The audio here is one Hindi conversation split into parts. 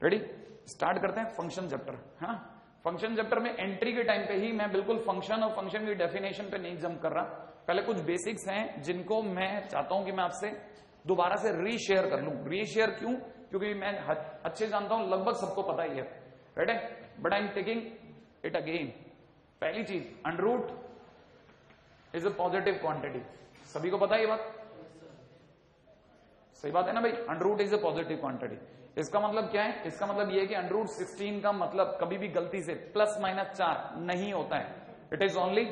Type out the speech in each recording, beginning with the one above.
रेडी स्टार्ट करते हैं फ़ंक्शन चैप्टर है ना? फ़ंक्शन चैप्टर में एंट्री के टाइम पे ही मैं बिल्कुल फ़ंक्शन और फ़ंक्शन की डेफिनेशन पे नहीं जंप कर रहा। पहले कुछ बेसिक्स हैं जिनको मैं चाहता हूँ कि मैं आपसे दोबारा से रीशेयर कर लू। रीशेयर क्यों? क्योंकि मैं अच्छे जानता हूँ लगभग सबको पता ही है। राइट है but I am taking it again पहली चीज़ under root is a positive quantity सभी को पता है ये बात? सही बात है ना भाई? Under root is a positive quantity इसका मतलब क्या है? इसका मतलब यह है कि अंडरूट 16 का मतलब कभी भी गलती से प्लस माइनस चार नहीं होता है। It is only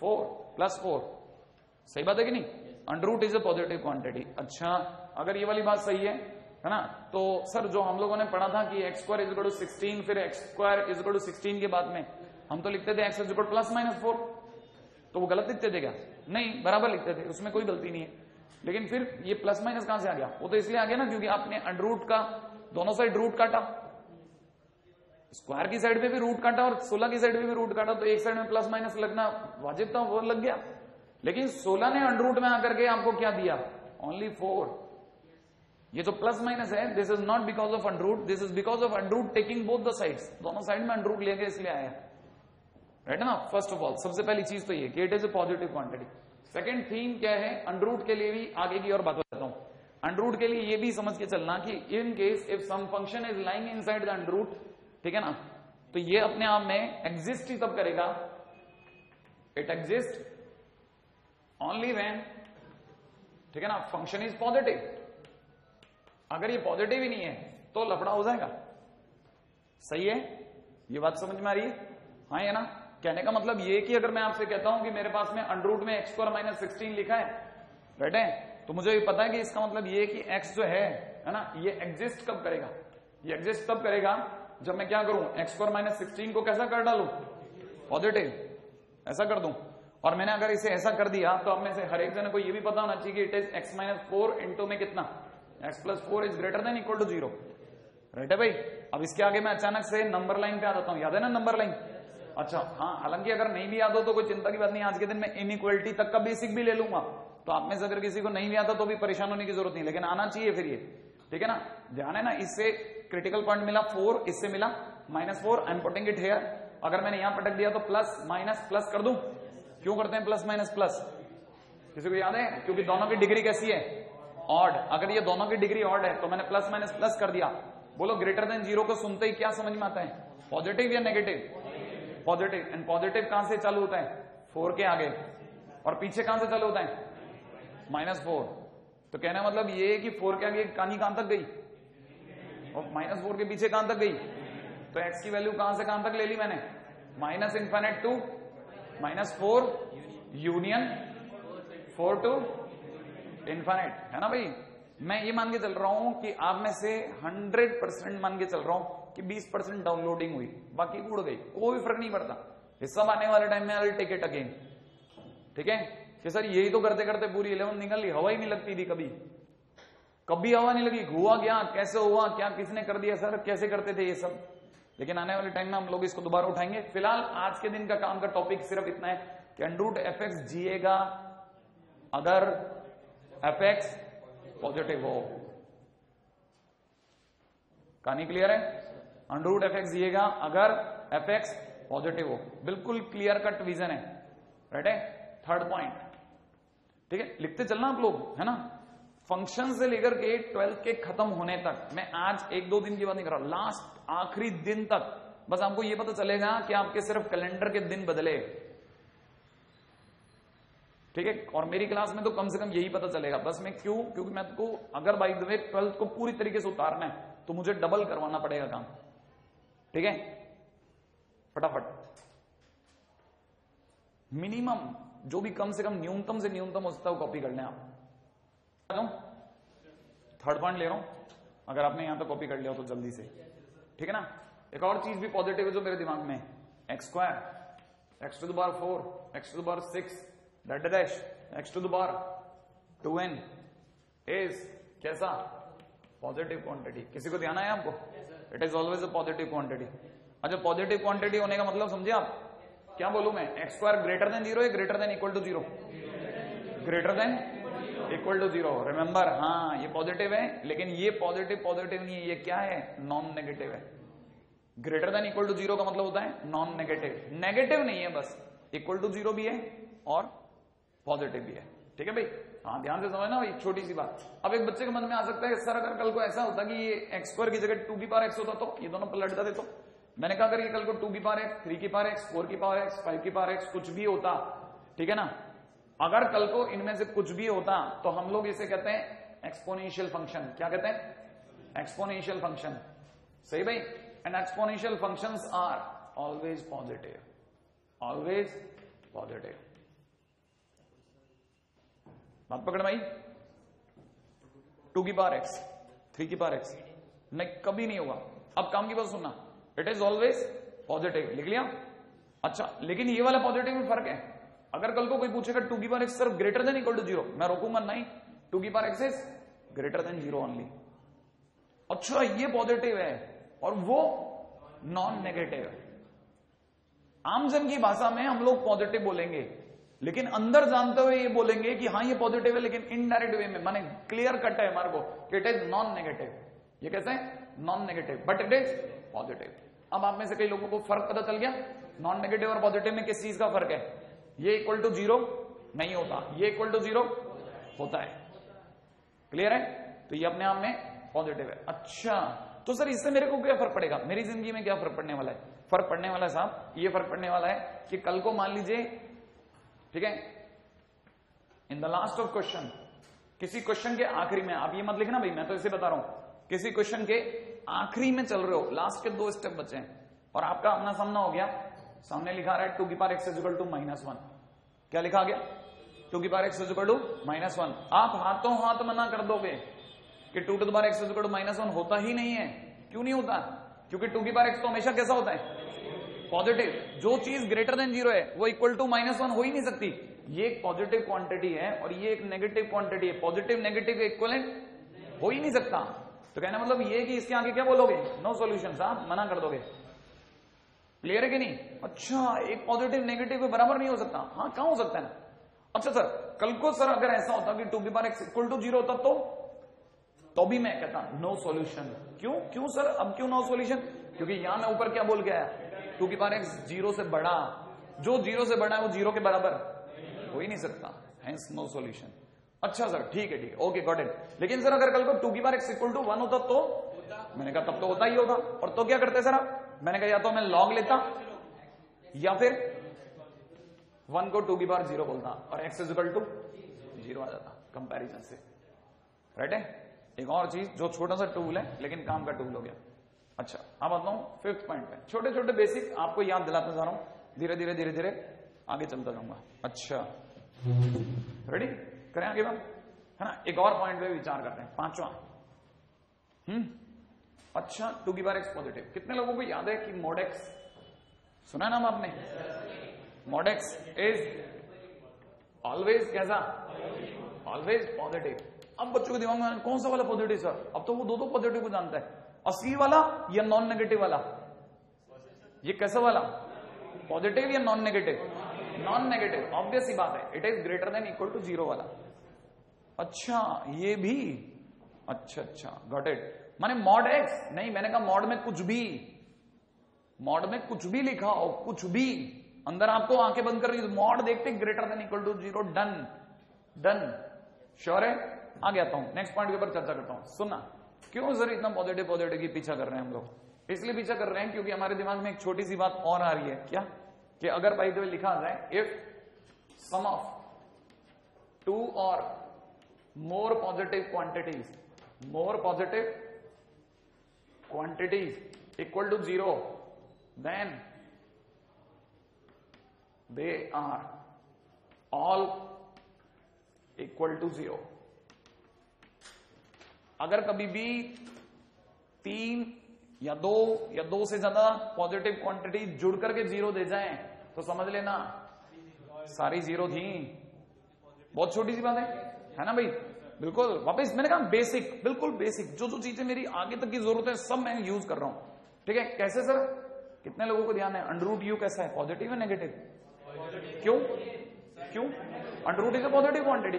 four plus four सही बात है कि नहीं? Under root is a positive quantity अच्छा अगर ये वाली बात सही है है ना? तो सर जो हम लोगों ने पढ़ा था कि x square is to sixteen फिर x square is to sixteen के बाद में हम तो लिखते थे x is plus minus four तो वो गलत लिखते थे क्या? नहीं बराबर लिखते थे उसमें कोई गलती नहीं है। लेकिन फिर ये प्लस माइनस कहाँ से आ गया? वो तो इसलिए आ गया ना, क्योंकि आपने अंडरूट का, दोनों साइड रूट काटा। स्क्वायर की साइड पे भी रूट काटा और सोलह की साइड पे भी रूट काटा तो एक साइड में प्लस माइनस लगना वाजिब था, वो लग गया। लेकिन सोलह ने अंडरूट में आकर के आपको क्या दिया? ओनली फोर ये जो प्लस माइनस है this is not because of under root this is because of under root taking both the sides दोनों साइड में अंडरूट लेके इसलिए आया। राइट ना? फ़र्स्ट ऑफ़ ऑल सबसे पहली चीज़ तो ये कि it is a positive quantity second theme क्या है? अंडरूट के लिए भी आगे की और बात बताता हूँ। अंडरूट के लिए ये भी समझ के चलना कि in case if some function is lying inside the under root ठीक है ना? तो ये अपने आप में एग्जिस्ट ही तब करेगा। इट एग्जिस्ट ओनली वेन ठीक है ना? फ़ंक्शन इज़ पॉजिटिव अगर ये पॉजिटिव ही नहीं है तो लफड़ा हो जाएगा। सही है? ये बात समझ में आ रही है? हाँ है ना? कहने का मतलब ये कि अगर मैं आपसे कहता हूँ कि मेरे पास में अंडरूट में एक्स स्क्वायर माइनस सिक्सटीन लिखा है राइट है तो मुझे ये पता है कि इसका मतलब ये कि एक्स जो है है ना, ये एग्जिस्ट कब करेगा? ये एग्जिस्ट तब करेगा जब मैं क्या करूँ? एक्स स्क्वायर माइनस सिक्सटीन को कैसा कर डालू? पॉजिटिव ऐसा कर दूँ। और मैंने अगर इसे ऐसा कर दिया तो अब में से हर एक जने को यह भी पता होना चाहिए कि it is x minus four into में कितना? X plus four is greater than equal to zero right है भाई? अब इसके आगे मैं अचानक से नंबर लाइन पे आ जाता हूँ। याद है ना नंबर लाइन अच्छा हाँ हालाँकि अगर नहीं भी याद हो तो कोई चिंता की बात नहीं, आज के दिन में इनइक्वलिटी तक का बेसिक भी ले लूँगा। तो आप में से अगर किसी को नहीं भी आता तो भी परेशान होने की ज़रूरत नहीं, लेकिन आना चाहिए फिर ये। ठीक है ना? ध्यान है ना, इससे क्रिटिकल पॉइंट मिला फोर इससे मिला minus four I am putting it here अगर मैंने यहाँ पटक दिया तो प्लस माइनस प्लस कर दू? क्यों करते हैं प्लस माइनस प्लस किसी को याद है? क्योंकि दोनों की डिग्री कैसी है? ऑड अगर ये दोनों की डिग्री ऑड है तो मैंने प्लस माइनस प्लस कर दिया। बोलो ग्रेटर देन ज़ीरो को सुनते ही क्या समझ में आता है? पॉजिटिव या नेगेटिव पॉजिटिव एंड पॉजिटिव कहाँ से चालू होता है? फोर के आगे। और पीछे कहाँ से चालू होता है? Minus four. तो कहना मतलब ये कि फोर के आगे कहानी कहाँ तक गई? और माइनस फोर के पीछे कहाँ तक गई? तो एक्स की वैल्यू कहाँ से कहाँ तक ले ली मैंने? Minus infinite to, minus four, union four to infinite है ना भाई? मैं ये मान के चल रहा हूँ कि आप में से 100 परसेंट मान के चल रहा हूँ। कि 20 परसेंट डाउनलोडिंग हुई, बाकी उड़ गई, कोई फ़र्क नहीं पड़ता। सब आने वाले टाइम में टेक इट अगेन ठीक है? कि सर, यही तो करते करते पूरी इलेवन निकल ली हवा ही नहीं लगती थी कभी। कभी हवा नहीं लगी, हुआ क्या, कैसे हुआ, क्या, किसने कर दिया, सर, कैसे करते थे ये सब? लेकिन आने वाले टाइम में हम लोग इसको दोबारा उठाएँगे। फ़िलहाल, आज के दिन का काम का टॉपिक सिर्फ़ इतना है कि अंडरूट एफ़ एक्स जिएगा अगर एफ़ एक्स पॉजिटिव हो। कहानी क्लियर है? अंडरूट एफ़ एक्स दिएगा अगर एफ़ एक्स पॉजिटिव हो। बिल्कुल क्लियर कट विजन है। राइट है? थर्ड पॉइंट ठीक है? लिखते चलना आप लोग, है ना? फ़ंक्शन से लेकर के ट्वेल्थ के खत्म होने तक, मैं आज एक दो दिन की बात नहीं कर रहा लास्ट आखिरी दिन तक। बस आपको यह पता चलेगा कि आपके सिर्फ़ कैलेंडर के दिन बदले। ठीक है? और मेरी क्लास में तो कम से कम यही पता चलेगा। बस मैं क्यों? क्योंकि मैं तो अगर बाई द वे ट्वेल्थ को पूरी तरीके से उतारना है तो मुझे डबल करवाना पड़ेगा काम। ठीक है? फटाफट। मिनिमम, जो भी कम से कम, न्यूनतम से न्यूनतम हो सकता है वो कॉपी कर लें आप थर्ड पॉइंट ले रहा हूँ। अगर आपने यहाँ तक कॉपी कर लिया तो जल्दी से। ठीक है ना? एक और चीज़ भी पॉजिटिव है जो मेरे दिमाग में। X square x to the bar four x to the bar six date dash x to the two n is कैसा? पॉजिटिव क्वांटिटी किसी को ध्यान आया आपको? It is always a positive quantity अच्छा पॉजिटिव क्वांटिटी होने का मतलब समझे आप? क्या बोलू मैं? X square greater than zero greater than equal to zero greater than equal to zero remember हाँ ये पॉजिटिव है लेकिन ये पॉजिटिव पॉजिटिव नहीं है ये क्या है? नॉन नेगेटिव है. Greater than equal to zero का मतलब होता है नॉन नेगेटिव नेगेटिव नहीं है बस. इक्वल टू ज़ीरो भी है और पॉजिटिव भी है. ठीक है भाई? हाँ ध्यान से समझना भाई, छोटी सी बात। अब एक बच्चे के मन में आ सकता है, सर, अगर कल को ऐसा होता कि ये एक्स स्क्वायर की जगह टू की पावर एक्स होता तो ये दोनों पलट जाते तो मैंने कहा, अगर ये कल को टू की पावर एक्स थ्री की पावर एक्स फोर की पावर एक्स फाइव की पावर एक्स कुछ भी होता, ठीक है ना? अगर कल को इनमें से कुछ भी होता तो हम लोग इसे कहते हैं एक्सपोनेंशियल फ़ंक्शन क्या कहते हैं? एक्सपोनेंशियल फ़ंक्शन सही भाई? And exponential functions are always positive always positive बात पकड़ भाई। टू की पार एक्स थ्री की पार एक्स नहीं, कभी नहीं होगा। अब काम की बात सुनना। इट इज़ ऑलवेज पॉजिटिव लिख लिया? अच्छा लेकिन ये वाला पॉजिटिव में फ़र्क है। अगर कल को कोई पूछेगा टू की पार एक्स सिर्फ़ greater than equal to zero मैं रोकूँगा नहीं। टू की power x is greater than zero only अच्छा ये पॉजिटिव है, और वो नॉन नेगेटिव है। आम जन की भाषा में हम लोग पॉजिटिव बोलेंगे। लेकिन अंदर जानते हुए ये बोलेंगे कि हाँ ये पॉजिटिव है, लेकिन इनडायरेक्ट वे में, माने क्लियर कट है हमारे को इट इज़ नॉन नेगेटिव ये कैसे? Non negative but it is positive अब आप में से कई लोगों को फ़र्क पता चल गया नॉन नेगेटिव और पॉजिटिव में किस चीज़ का फ़र्क है? ये इक्वल टू ज़ीरो नहीं होता, ये इक्वल टू ज़ीरो होता है। क्लियर है? तो ये अपने आप में पॉजिटिव है। अच्छा तो सर इससे मेरे को क्या फ़र्क पड़ेगा? मेरी ज़िंदगी में क्या फ़र्क पड़ने वाला है? फ़र्क पड़ने वाला है साहब, ये फ़र्क पड़ने वाला है कि कल को मान लीजिए ठीक है? In the last of question किसी क्वेश्चन के आखिरी में, आप ये मत लिखना भाई, मैं तो इसे बता रहा हूँ। किसी क्वेश्चन के आखिरी में चल रहे हो लास्ट के दो स्टेप बचे हैं। और आपका अपना सामना हो गया। सामने लिखा रहा है टू की power x equal to minus one क्या लिखा गया? टू की power x equal to minus one आप हाथों हाथ मना कर दोगे कि two two the power x equal to minus one होता ही नहीं है। क्यों नहीं होता? क्योंकि टू की पार एक्स तो हमेशा कैसा होता है? पॉजिटिव जो चीज़ ग्रेटर देन ज़ीरो है, वो इक्वल टू माइनस वन हो ही नहीं सकती। ये एक पॉजिटिव क्वांटिटी है और ये एक नेगेटिव क्वांटिटी है। पॉजिटिव नेगेटिव इक्वलेंट हो ही नहीं सकता। तो कहना मतलब ये कि इसके आगे क्या बोलोगे? नो सोल्यूशन साहब, मना कर दोगे। क्लियर है कि नहीं? अच्छा एक पॉजिटिव नेगेटिव के बराबर नहीं हो सकता। हाँ कहाँ हो सकता है? अच्छा सर कल को सर अगर ऐसा होता कि two b bar x equal to zero होता तो? तो भी मैं कहता नो सॉल्यूशन क्यों? क्यों सर अब क्यों नो सॉल्यूशन क्योंकि यहाँ मैं ऊपर क्या बोल गया टू की पावर एक्स ज़ीरो से बड़ा, जो ज़ीरो से बड़ा है वो ज़ीरो के बराबर हो ही नहीं सकता हेंस नो सॉल्यूशन अच्छा सर ठीक है ठीक है ओके गॉट इट लेकिन सर अगर कल को टू की power x equal to one होता तो मैंने कहा तब तो होता ही होगा, और तो क्या करते सर आप? मैंने कहा या तो मैं लॉग लेता, या फिर वन को टू की पावर ज़ीरो बोलता, और एक्स इक्वल टू ज़ीरो आ जाता कंपैरिजन से. राइट है? एक और चीज़, जो छोटा सा टूल है, लेकिन काम का टूल हो गया. अच्छा अब आता हूँ फिफ्थ पॉइंट पे छोटे छोटे बेसिक आपको याद दिलाता जा रहा हूँ। धीरे धीरे धीरे धीरे आगे चलता जाऊँगा। अच्छा। रेडी करें आगे बात? है ना? एक और पॉइंट पे विचार करते हैं। पांचवा। हम्म। अच्छा टू की बार एक्स पॉजिटिव कितने लोगों को याद है कि मोडेक्स सुना नाम आपने? मोडेक्स इज़ ऑलवेज कैसा? ऑलवेज पॉजिटिव अब बच्चों के दिमाग में कौन सा वाला पॉजिटिव सर अब तो वो दो दो पॉजिटिव को जानता है। असली वाला या नॉन नेगेटिव वाला? ये कैसा वाला? पॉजिटिव या non negative non negative obvious ही बात है. It is greater than equal to zero वाला. अच्छा ये भी? अच्छा अच्छा. गॉट इट माने मॉड एक्स नहीं, मैंने कहा मॉड में कुछ भी. मॉड में कुछ भी लिखा हो, कुछ भी. अंदर आपको आँखें बंद कर रही मॉड देखते greater than equal to zero done done sure है? आगे आता हूँ. नेक्स्ट पॉइंट के ऊपर चर्चा करता हूँ. सुनना. क्यों सर इतना पॉजिटिव पॉजिटिव की पीछा कर रहे हैं हम लोग? इसलिए पीछा कर रहे हैं क्योंकि हमारे दिमाग में एक छोटी सी बात और आ रही है। क्या? कि अगर बाई द लिखा जाए इफ़ सम ऑफ़ टू और more positive quantities more positive quantities equal to zero then they are all equal to zero अगर कभी भी तीन या दो या दो से ज़्यादा पॉजिटिव क्वांटिटी जुड़ करके ज़ीरो दे जाए तो समझ लेना। सारी ज़ीरो थी। बहुत छोटी सी बात है। है ना भाई? बिल्कुल। वापस मैंने कहा बेसिक बिल्कुल बेसिक जो जो चीज़ें मेरी आगे तक की ज़रूरत है, सब मैं यूज़ कर रहा हूँ। ठीक है? कैसे सर? कितने लोगों को ध्यान है? अंडरूट यू कैसा है? पॉजिटिव है नेगेटिव क्यों? क्यों? Under root is a positive quantity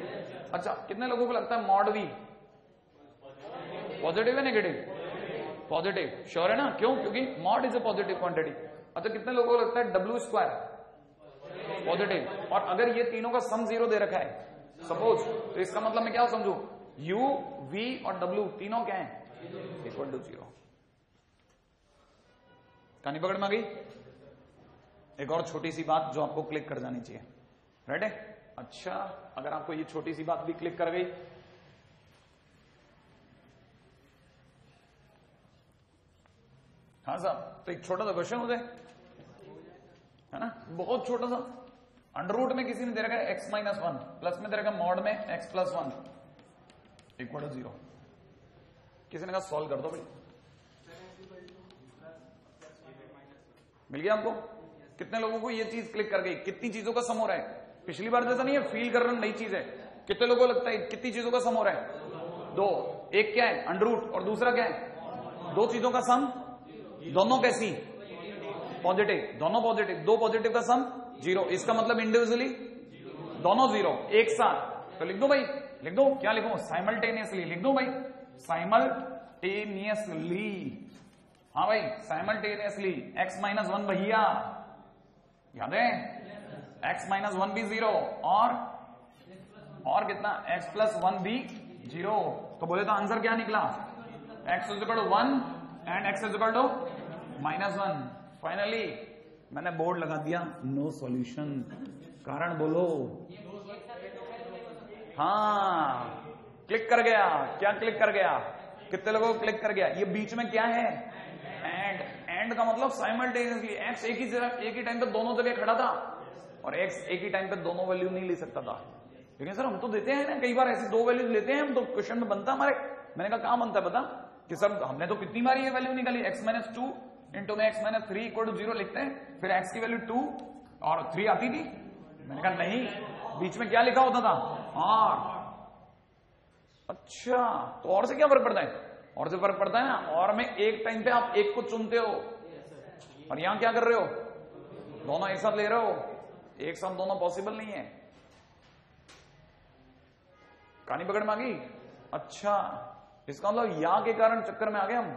अच्छा कितने लोगों को लगता है? मॉड वी पॉजिटिव है नेगेटिव पॉजिटिव श्योर है ना? क्यों? क्योंकि mod is a positive quantity अच्छा कितने लोगों को लगता है डब्ल्यू स्क्वायर पॉजिटिव और अगर ये तीनों का सम ज़ीरो दे रखा है सपोज़ तो इसका मतलब मैं क्या समझू? यू वी और डब्ल्यू तीनों क्या है? इक्वल टू ज़ीरो कहानी पकड़ में आ गई? एक और छोटी सी बात जो आपको क्लिक कर जानी चाहिए। राइट है अच्छा अगर आपको ये छोटी सी बात भी क्लिक कर गई हाँ साहब तो एक छोटा सा क्वेश्चन हो। जाए है ना? बहुत छोटा सा। अंडर रूट में किसी ने दे रखा है एक्स माइनस वन प्लस में दे रखा मॉड में x plus one equal to zero किसी ने कहा सॉल्व कर दो भाई। मिल गया आपको कितने लोगों को ये चीज़ क्लिक कर गई? कितनी चीज़ों का सम हो रहा है? पिछली बार जैसा नहीं है फील कर रहा नई चीज़ है। कितने लोगों को लगता है, कितनी चीज़ों का सम हो रहा है? दो। एक क्या है? अंडरूट और दूसरा क्या है? दो चीज़ों का सम दोनों कैसी? पॉजिटिव दोनों पॉजिटिव दो पॉजिटिव का सम ज़ीरो इसका मतलब इंडिविजुअली दोनों ज़ीरो एक साथ. तो लिख दो भाई. लिख दो. क्या लिखो? साइमल्टेनियसली लिख दो भाई. साइमल्टेनियसली हाँ भाई. साइमल्टेनियसली एक्स माइनस वन भैया. याद है? एक्स माइनस वन भी ज़ीरो और? और कितना? एक्स प्लस वन भी ज़ीरो तो बोले तो आंसर क्या निकला? X is to one and x is equal to minus one finally मैंने बोर्ड लगा दिया. नो सॉल्यूशन कारण बोलो. हाँ क्लिक कर गया. क्या क्लिक कर गया? कितने लोगों को क्लिक कर गया? ये बीच में क्या है? एंड एंड का मतलब साइमल्टेनियसली एक्स एक ही जगह, एक ही टाइम पे दोनों जगह खड़ा था. और एक्स एक ही टाइम पे दोनों वैल्यू नहीं ले सकता था. लेकिन सर, हम तो देते हैं ना, कई बार ऐसे दो वैल्यू लेते हैं, हम तो क्वेश्चन में बनता हमारे. मैंने कहा, कहाँ बनता है बता कि सर, हमने तो कितनी बार ये वैल्यू निकाली? एक्स माइनस टू इंटू में x minus three equal to zero लिखते हैं, फिर एक्स की वैल्यू टू और थ्री आती थी। मैंने कहा, नहीं, बीच में क्या लिखा होता था? और अच्छा तो और से क्या फ़र्क पड़ता है? और से फ़र्क पड़ता है ना, और में एक टाइम पे आप एक को चुनते हो। और यहाँ क्या कर रहे हो? दोनों एक साथ ले रहे हो। एक साथ दोनों पॉसिबल नहीं है। कहानी पकड़ में आ गई? अच्छा इसका मतलब या के कारण चक्कर में आ गए हम।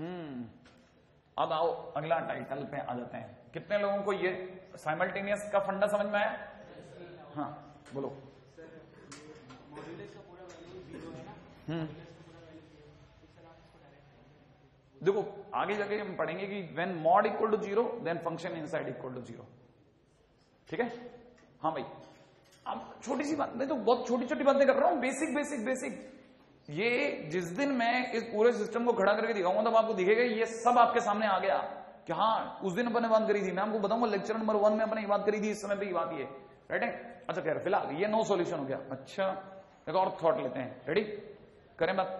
हम्म। अब आओ, अगला टाइटल पे आ जाते हैं। कितने लोगों को ये साइमल्टेनियस का फंडा समझ में आया? हाँ बोलो। हम्म। देखो, आगे जाके हम पढ़ेंगे कि when mod equal to zero then function inside equal to zero ठीक है? हाँ भाई। अब छोटी सी बात, मैं तो बहुत छोटी छोटी बातें कर रहा हूँ। बेसिक बेसिक बेसिक ये जिस दिन मैं इस पूरे सिस्टम को खड़ा करके दिखाऊँगा, तब आपको दिखेगा ये सब आपके सामने आ गया। कि हाँ उस दिन अपने बात करी थी। मैं आपको बताऊँगा लेक्चर नंबर वन में अपने बात करी थी, इस समय पे बात ये। राइट है अच्छा रहे फ़िलहाल ये नो सॉल्यूशन हो गया। अच्छा एक और थॉट लेते हैं। रेडी करें बात?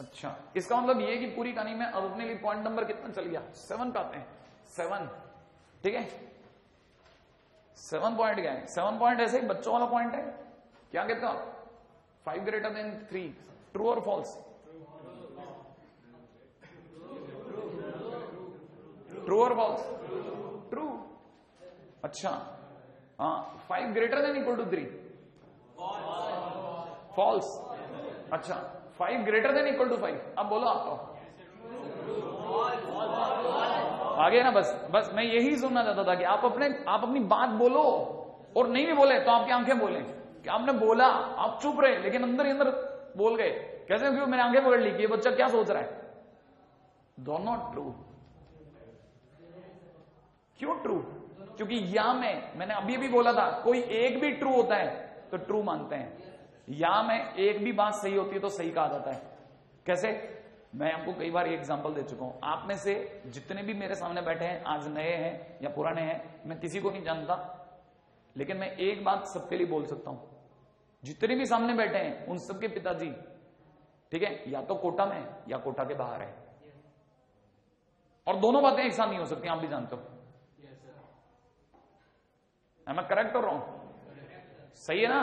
अच्छा इसका मतलब ये कि पूरी कहानी में अब अपने लिए पॉइंट नंबर कितना चल गया? सेवन पे आते हैं। सेवन ठीक है? सेवन पॉइंट क्या है? सेवन पॉइंट ऐसे ही बच्चों वाला पॉइंट है? क्या कहते हो आप? Five greater than three true और फॉल्स ट्रू और फॉल्स ट्रू अच्छा हाँ five greater than equal to three false अच्छा five greater than equal to five अब बोलो आप तो आगे ना बस बस मैं यही सुनना चाहता था कि आप अपने, आप अपनी बात बोलो और नहीं भी बोले तो आपकी आँखें बोले। कि आपने बोला, आप चुप रहे, लेकिन अंदर ही अंदर बोल गए। कैसे क्यों? मैंने आँखें पकड़ ली कि ये बच्चा क्या सोच रहा है? दोनों ट्रू क्यों ट्रू क्योंकि या में मैंने अभी भी बोला था, कोई एक भी ट्रू होता है तो ट्रू मानते हैं। या में एक भी बात सही होती है तो सही कहा जाता है। कैसे? मैं आपको कई बार एग्जांपल दे चुका हूँ। आप में से जितने भी मेरे सामने बैठे हैं, आज नए हैं या पुराने हैं, मैं किसी को नहीं जानता। लेकिन मैं एक बात सबके लिए बोल सकता हूँ। जितने भी सामने बैठे हैं उन सबके पिताजी ठीक है या तो कोटा में या कोटा के बाहर है। और दोनों बातें एक साथ नहीं हो सकती आप भी जानते हो। मैं करेक्ट रहा हूँ सही है ना?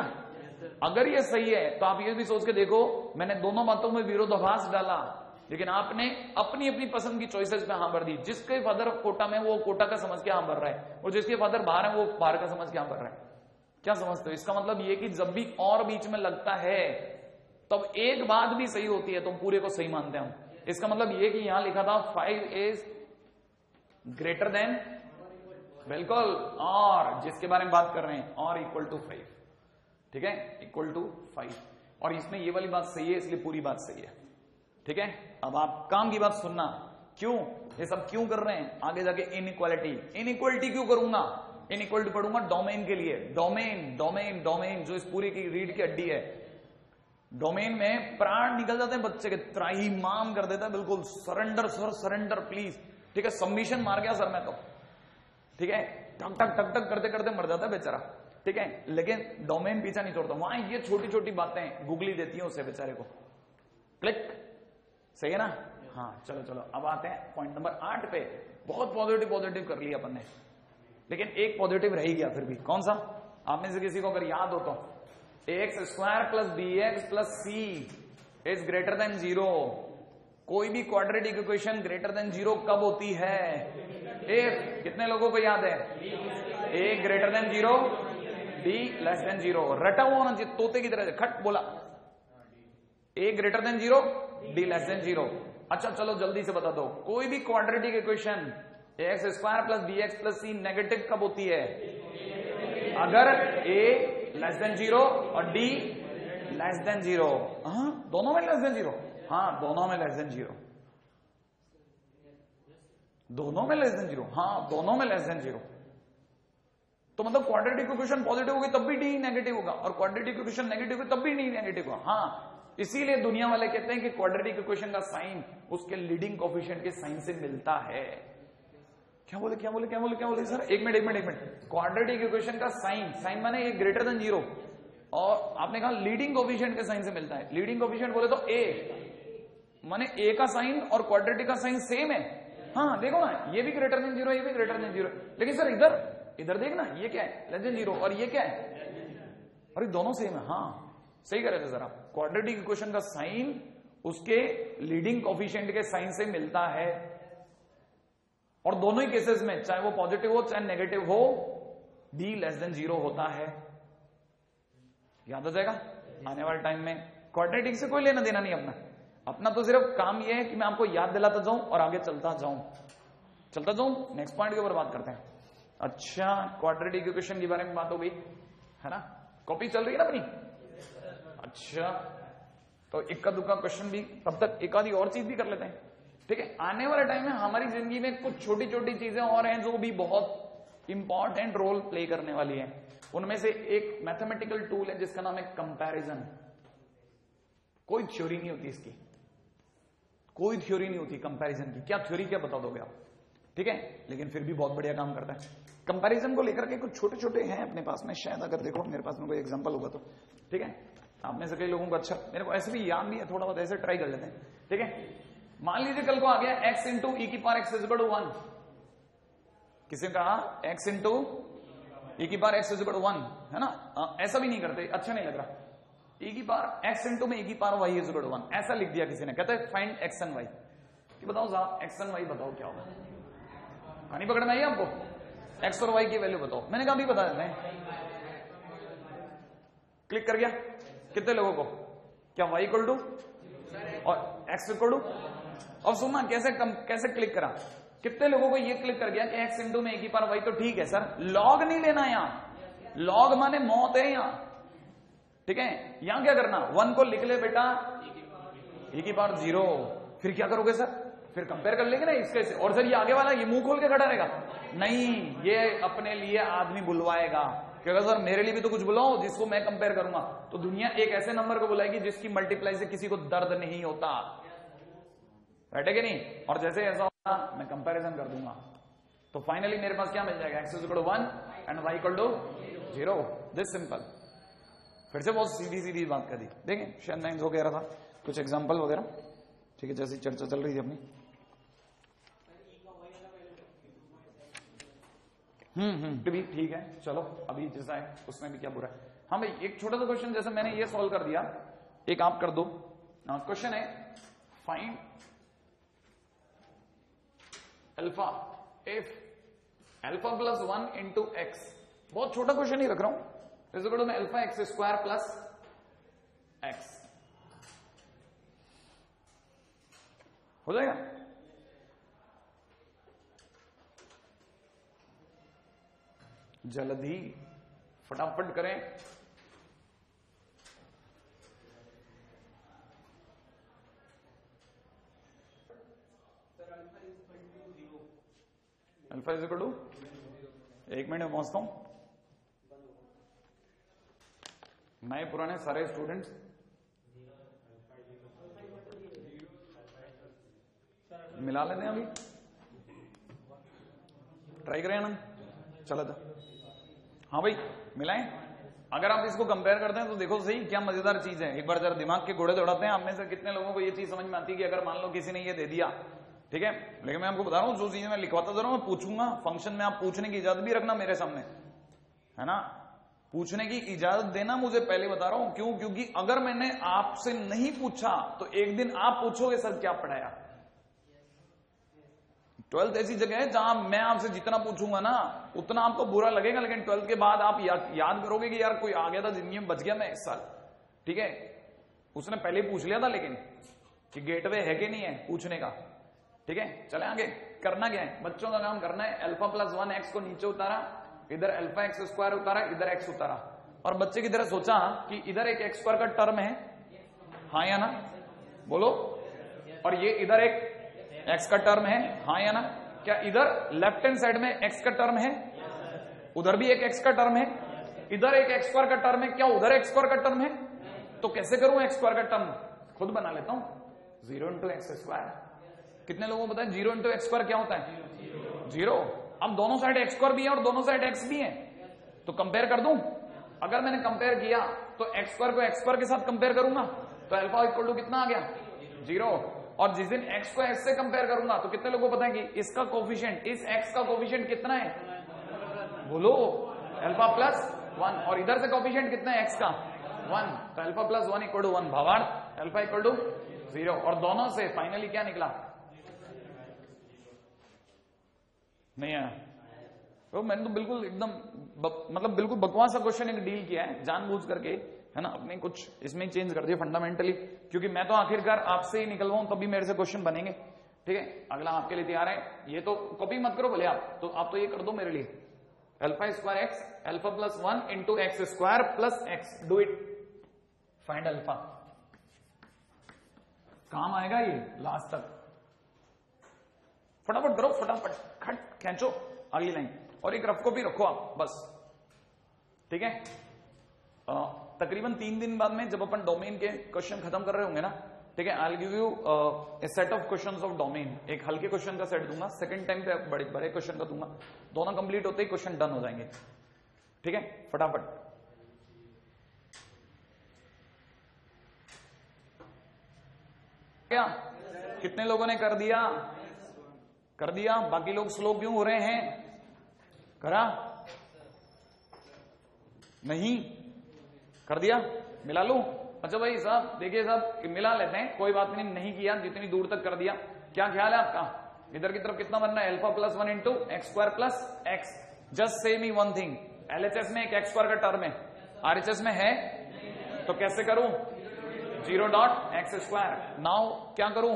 अगर ये सही है तो आप ये भी सोच के देखो मैंने दोनों बातों में विरोधाभास डाला लेकिन आपने अपनी अपनी पसंद की चॉइसेस पे हाँ भर दी। जिसके फादर कोटा में वो कोटा का समझ के हाँ भर रहा है और जिसके फादर बाहर है वो बाहर का समझ के हाँ भर रहा है। क्या समझते हो? इसका मतलब ये कि जब भी और बीच में लगता है, तब एक बात भी सही होती है तो पूरे को सही मानते हैं हम। इसका मतलब ये कि यहाँ लिखा था फाइव इज़ ग्रेटर देन बिल्कुल, और जिसके बारे में बात कर रहे हैं, और इक्वल टू फाइव ठीक है? इक्वल टू फाइव और इसमें ये वाली बात सही है, इसलिए पूरी बात सही है। ठीक है? अब आप काम की बात सुनना। क्यों? ये सब क्यों कर रहे हैं? आगे जाके इनइक्वालिटी इनइक्वालिटी क्यों करूँगा? इनइक्वालिटी पढ़ूँगा डोमेन के लिए। डोमेन डोमेन डोमेन जो इस पूरी की रीड की अड्डी है। डोमेन में प्राण निकल जाते हैं बच्चे के त्राही माम कर देता है, बिल्कुल सरेंडर सर सरेंडर प्लीज़ ठीक है सबमिशन मार गया सर मैं तो। ठीक है, टक टक टक टक करते करते मर जाता है बेचारा। ठीक है, लेकिन डोमेन पीछा नहीं छोड़ता। वहाँ ये छोटी छोटी बातें गुगली देती हैं उसे बेचारे को। क्लिक सही है ना? हाँ चलो चलो, अब आते हैं पॉइंट नंबर आठ पे। बहुत पॉजिटिव पॉजिटिव कर लिया अपन ने। लेकिन एक पॉजिटिव रह गया फिर भी। कौन सा? आप में से किसी को अगर याद हो तो। X square plus b x plus c is greater than zero कोई भी quadratic equation greater than zero कब होती है? इफ़ कितने लोगों को याद है? A greater than zero d less than zero रटा हुआ होना चाहिए, तोते की तरह खट बोला। A greater than zero d less than zero अच्छा चलो जल्दी से बता दो। कोई भी quadratic equation x square plus b x plus c negative कब होती है? अगर ए लेस देन ज़ीरो और डी लेस देन ज़ीरो दोनों में लेस देन ज़ीरो हाँ दोनों में लेस देन ज़ीरो दोनों में लेस देन ज़ीरो हाँ दोनों में लेस देन ज़ीरो तो मतलब क्वाड्रेटिक इक्वेशन पॉजिटिव होगी तब भी डी नेगेटिव होगा और क्वाड्रेटिक इक्वेशन नेगेटिव होगी तब भी डी नेगेटिव होगा। हाँ इसीलिए दुनिया वाले कहते हैं कि क्वाड्रेटिक इक्वेशन का साइन उसके लीडिंग कोफिशिएंट के साइन से मिलता है। क्या बोले क्या बोले क्या बोले क्या बोले? सर, एक मिनट एक मिनट एक मिनट। क्वाड्रेटिक इक्वेशन का साइन साइन माने एक ग्रेटर देन ज़ीरो और आपने कहा लीडिंग कोफिशिएंट के साइन से मिलता है। लीडिंग कोफिशिएंट बोले तो ए माने ए का साइन और क्वाड्रेटिक का साइन सेम है। हाँ देखो ना, ये भी ग्रेटर देन ज़ीरो ये भी ग्रेटर देन ज़ीरो लेकिन सर, इधर इधर देखना, ये क्या है? लेस देन ज़ीरो और ये क्या है? अरे दोनों सेम है। हाँ सही कह रहे थे सर आप। क्वाड्रेटिक इक्वेशन का साइन उसके लीडिंग कॉफिशियंट के साइन से मिलता है। और दोनों ही केसेस में, चाहे वो पॉजिटिव हो, चाहे नेगेटिव हो डी लेस देन ज़ीरो होता है। याद हो जाएगा? आने वाले टाइम में क्वाड्रेटिक से कोई लेना देना नहीं अपना। अपना तो सिर्फ़ काम यह है कि मैं आपको याद दिलाता जाऊँ और आगे चलता जाऊँ। चलता जाऊँ? नेक्स्ट पॉइंट के ऊपर बात करते हैं। अच्छा क्वाड्रेटिक इक्वेशन के बारे में बात हो गई, है ना? कॉपी चल रही है ना अपनी? अच्छा तो इक्का दुक्का क्वेश्चन भी, तब तक एक आधी और चीज़ भी कर लेते हैं। ठीक है? आने वाले टाइम में हमारी ज़िंदगी में कुछ छोटी छोटी चीज़ें और हैं जो भी बहुत इंपॉर्टेंट रोल प्ले करने वाली है। उनमें से एक मैथमेटिकल टूल है जिसका नाम है कंपैरिजन कोई थ्योरी नहीं होती इसकी। कोई थ्योरी नहीं होती कंपैरिजन की। क्या थ्योरी क्या बता दोगे आप? ठीक है? लेकिन फिर भी बहुत बढ़िया काम करता है। कंपैरिजन को लेकर के कुछ छोटे छोटे हैं अपने पास में। शायद अगर देखो, मेरे पास में कोई एग्जांपल होगा तो। ठीक है? आप में से कई लोगों को अच्छा मेरे को ऐसे भी याद नहीं है, थोड़ा बहुत ऐसे ट्राई कर लेते हैं। ठीक है? मान लीजिए कल को आ गया एक्स इंटू ई की पार एक्स इज़ बड़ो वन किसी ने कहा? एक्स इंटू ई की पार एक्स इज़ बड़ो वन है ना? आ, ऐसा भी नहीं करते अच्छा नहीं लग रहा। ई की पार एक्स इंटू में ई की पार वाई इज़ बड़ो वन ऐसा लिख दिया किसी ने कहते फाइंड एक्स एंड वाई कि बताओ साहब एक्स एन वाई बताओ क्या होगा? कहानी पकड़ना है आपको? एक्स और वाई की वैल्यू बताओ। मैंने कहा भी बता देते हैं। क्लिक कर गया? कितने लोगों को? क्या वाई इक्वल टू और एक्स इक्वल टू अब सुनना कैसे कम, कैसे क्लिक करा? कितने लोगों को ये क्लिक कर गया कि एक्स इंटू में एक ही पार वाई तो ठीक है सर। लॉग नहीं लेना यहाँ। लॉग माने मौत है यहाँ। ठीक है? यहाँ क्या करना? वन को लिख ले बेटा। एक ही पार ज़ीरो फिर क्या करोगे सर? फिर कंपेयर कर लेंगे ना इसके से। और सर ये आगे वाला ये मुँह खोल के खड़ा रहेगा। नहीं ये अपने लिए आदमी बुलवाएगा। क्योंकि सर मेरे लिए भी तो कुछ बुलाओ जिसको मैं कंपेयर करूँगा। तो दुनिया एक ऐसे नंबर को बुलाएगी जिसकी मल्टीप्लाई से किसी को दर्द नहीं होता। बैठे कि नहीं? और जैसे ऐसा होगा मैं कंपैरिजन कर दूँगा। तो फाइनली मेरे पास क्या मिल जाएगा? X is one and y equal to zero this simple फिर से बहुत सीधी सीधी बात कर दी। देखें शायद नाइन हो गया था, कुछ एग्ज़ाम्पल वगैरह। ठीक है, जैसी चर्चा चल रही थी अपनी। हम्म हम्म। भी ठीक है। चलो, अभी जैसा है, उसमें भी क्या बुरा है। हाँ भाई, एक छोटा सा क्वेश्चन जैसे मैंने ये सॉल्व कर दिया। एक आप कर दो। क्वेश्चन है find alpha if alpha plus one into x बहुत छोटा क्वेश्चन ही रख रहा हूँ। टू में alpha x square plus x हो जाएगा? जल्दी फटाफट करें। Alpha is equal to? एक मिनट, में पहुँचता हूँ। नए पुराने सारे स्टूडेंट्स मिला हैं अभी। ट्राई करें ना। चलो था हाँ भाई, मिलाएँ। अगर आप इसको कंपेयर करते हैं तो देखो सही, क्या मज़ेदार चीज़ है। एक बार जरा दिमाग के घोड़े दौड़ाते हैं। आप में से कितने लोगों को ये चीज़ समझ में आती है कि अगर मान लो किसी ने ये दे दिया ठीक है? लेकिन मैं आपको बता रहा हूँ जो चीज़ें मैं लिखवाता ज़रूर मैं पूछूँगा। फ़ंक्शन में आप पूछने की इजाज़त भी रखना मेरे सामने। है ना? पूछने की इजाज़त देना मुझे पहले बता रहा हूँ। क्यों? क्योंकि अगर मैंने आपसे नहीं पूछा तो एक दिन आप पूछोगे सर क्या पढ़ाया? ट्वेल्थ ऐसी जगह है जहाँ मैं आपसे जितना पूछूँगा ना उतना आपको बुरा लगेगा लेकिन ट्वेल्थ के बाद आप या, याद करोगे कि यार कोई आ गया था ज़िंदगी में बच गया मैं इस साल ठीक है? उसने पहले पूछ लिया था लेकिन कि गेटवे है कि नहीं है पूछने का? ठीक है? चले आगे। करना क्या है? बच्चों का काम करना है। अल्फ़ा प्लस वन एक्स को नीचे उतारा, इधर अल्फ़ा एक्स स्क्वायर उतारा, इधर एक्स उतारा। और बच्चे की तरह सोचा कि इधर एक एक्स स्क्वायर का टर्म है। हाँ या ना? बोलो। और ये इधर एक एक्स का टर्म है। हाँ या ना? क्या इधर लेफ़्ट हैंड साइड में एक्स का टर्म है? उधर भी एक एक्स का टर्म है। इधर एक एक्स स्क्वायर का टर्म है। क्या उधर एक्स स्क्वायर का टर्म है? तो कैसे करूँ एक्स स्क्वायर का टर्म खुद बना लेता हूँ। ज़ीरो इंटू एक्स स्क्वायर कितने लोगों को है? ज़ीरो इंटू एक्स स्क्वायर क्या होता है? ज़ीरो अब दोनों साइड एक्स स्क्वायर भी है और दोनों साइड एक्स भी है। तो कंपेयर कर दूँ? अगर मैंने कंपेयर किया तो एक्स स्क्वायर को एक्स स्क्वायर के साथ कंपेयर करूँगा? तो अल्फ़ा इक्वल टू कितना आ गया? ज़ीरो और जिस दिन एक्स को एक्स से कंपेयर करूँगा तो कितने लोगों को पता है कि इसका कोफिशियंट इस एक्स का कोफिशियंट कितना है? बोलो। अल्फ़ा प्लस वन और इधर से कोफिशियंट कितना है एक्स का? वन तो alpha plus one equal to one भावार्थ अल्फ़ा इक्वल टू ज़ीरो और दोनों से फाइनली क्या निकला? नहीं आया। तो मैंने तो बिल्कुल एकदम मतलब बिल्कुल बकवास सा क्वेश्चन एक डील किया है, जानबूझ करके, है ना? अपने कुछ इसमें चेंज कर दिया फंडामेंटली क्योंकि मैं तो आखिरकार आपसे ही निकलवाऊं, तभी मेरे से क्वेश्चन बनेंगे। ठीक है? अगला आपके लिए तैयार है। ये तो कॉपी मत करो बोले आप। तो आप तो ये कर दो मेरे लिए। Alpha square x alpha plus one into x square plus x do it find alpha काम आएगा ये लास्ट तक। फटाफट करो, फटाफट। खट, खेचो, अगली लाइन। और एक रफ कॉपी रखो आप, बस। ठीक है? तकरीबन तीन दिन बाद में जब अपन डोमेन के क्वेश्चन खत्म कर रहे होंगे ना, ठीक है? I give you set of question of domain एक हल्के क्वेश्चन का सेट दूँगा सेकंड टाइम पे बड़े बड़े क्वेश्चन का दूँगा। दोनों कंप्लीट होते ही क्वेश्चन डन हो जाएँगे। ठीक है? फटाफट। क्या कितने लोगों ने कर दिया? कर दिया, बाकी लोग स्लो क्यों हो रहे हैं? करा? नहीं? कर दिया? मिला लू? अच्छा भाई साहब, देखिए साहब मिला लेते हैं, कोई बात नहीं नहीं किया, जितनी दूर तक कर दिया। क्या ख्याल है आपका? इधर की तरफ़ कितना बनना है? Alpha plus one into x square plus x just same ही वन थिंग एलएचएस में एक एक्स स्क्वायर का टर्म है। आरएचएस में है? तो कैसे करूँ? Zero dot x square now क्या करूँ?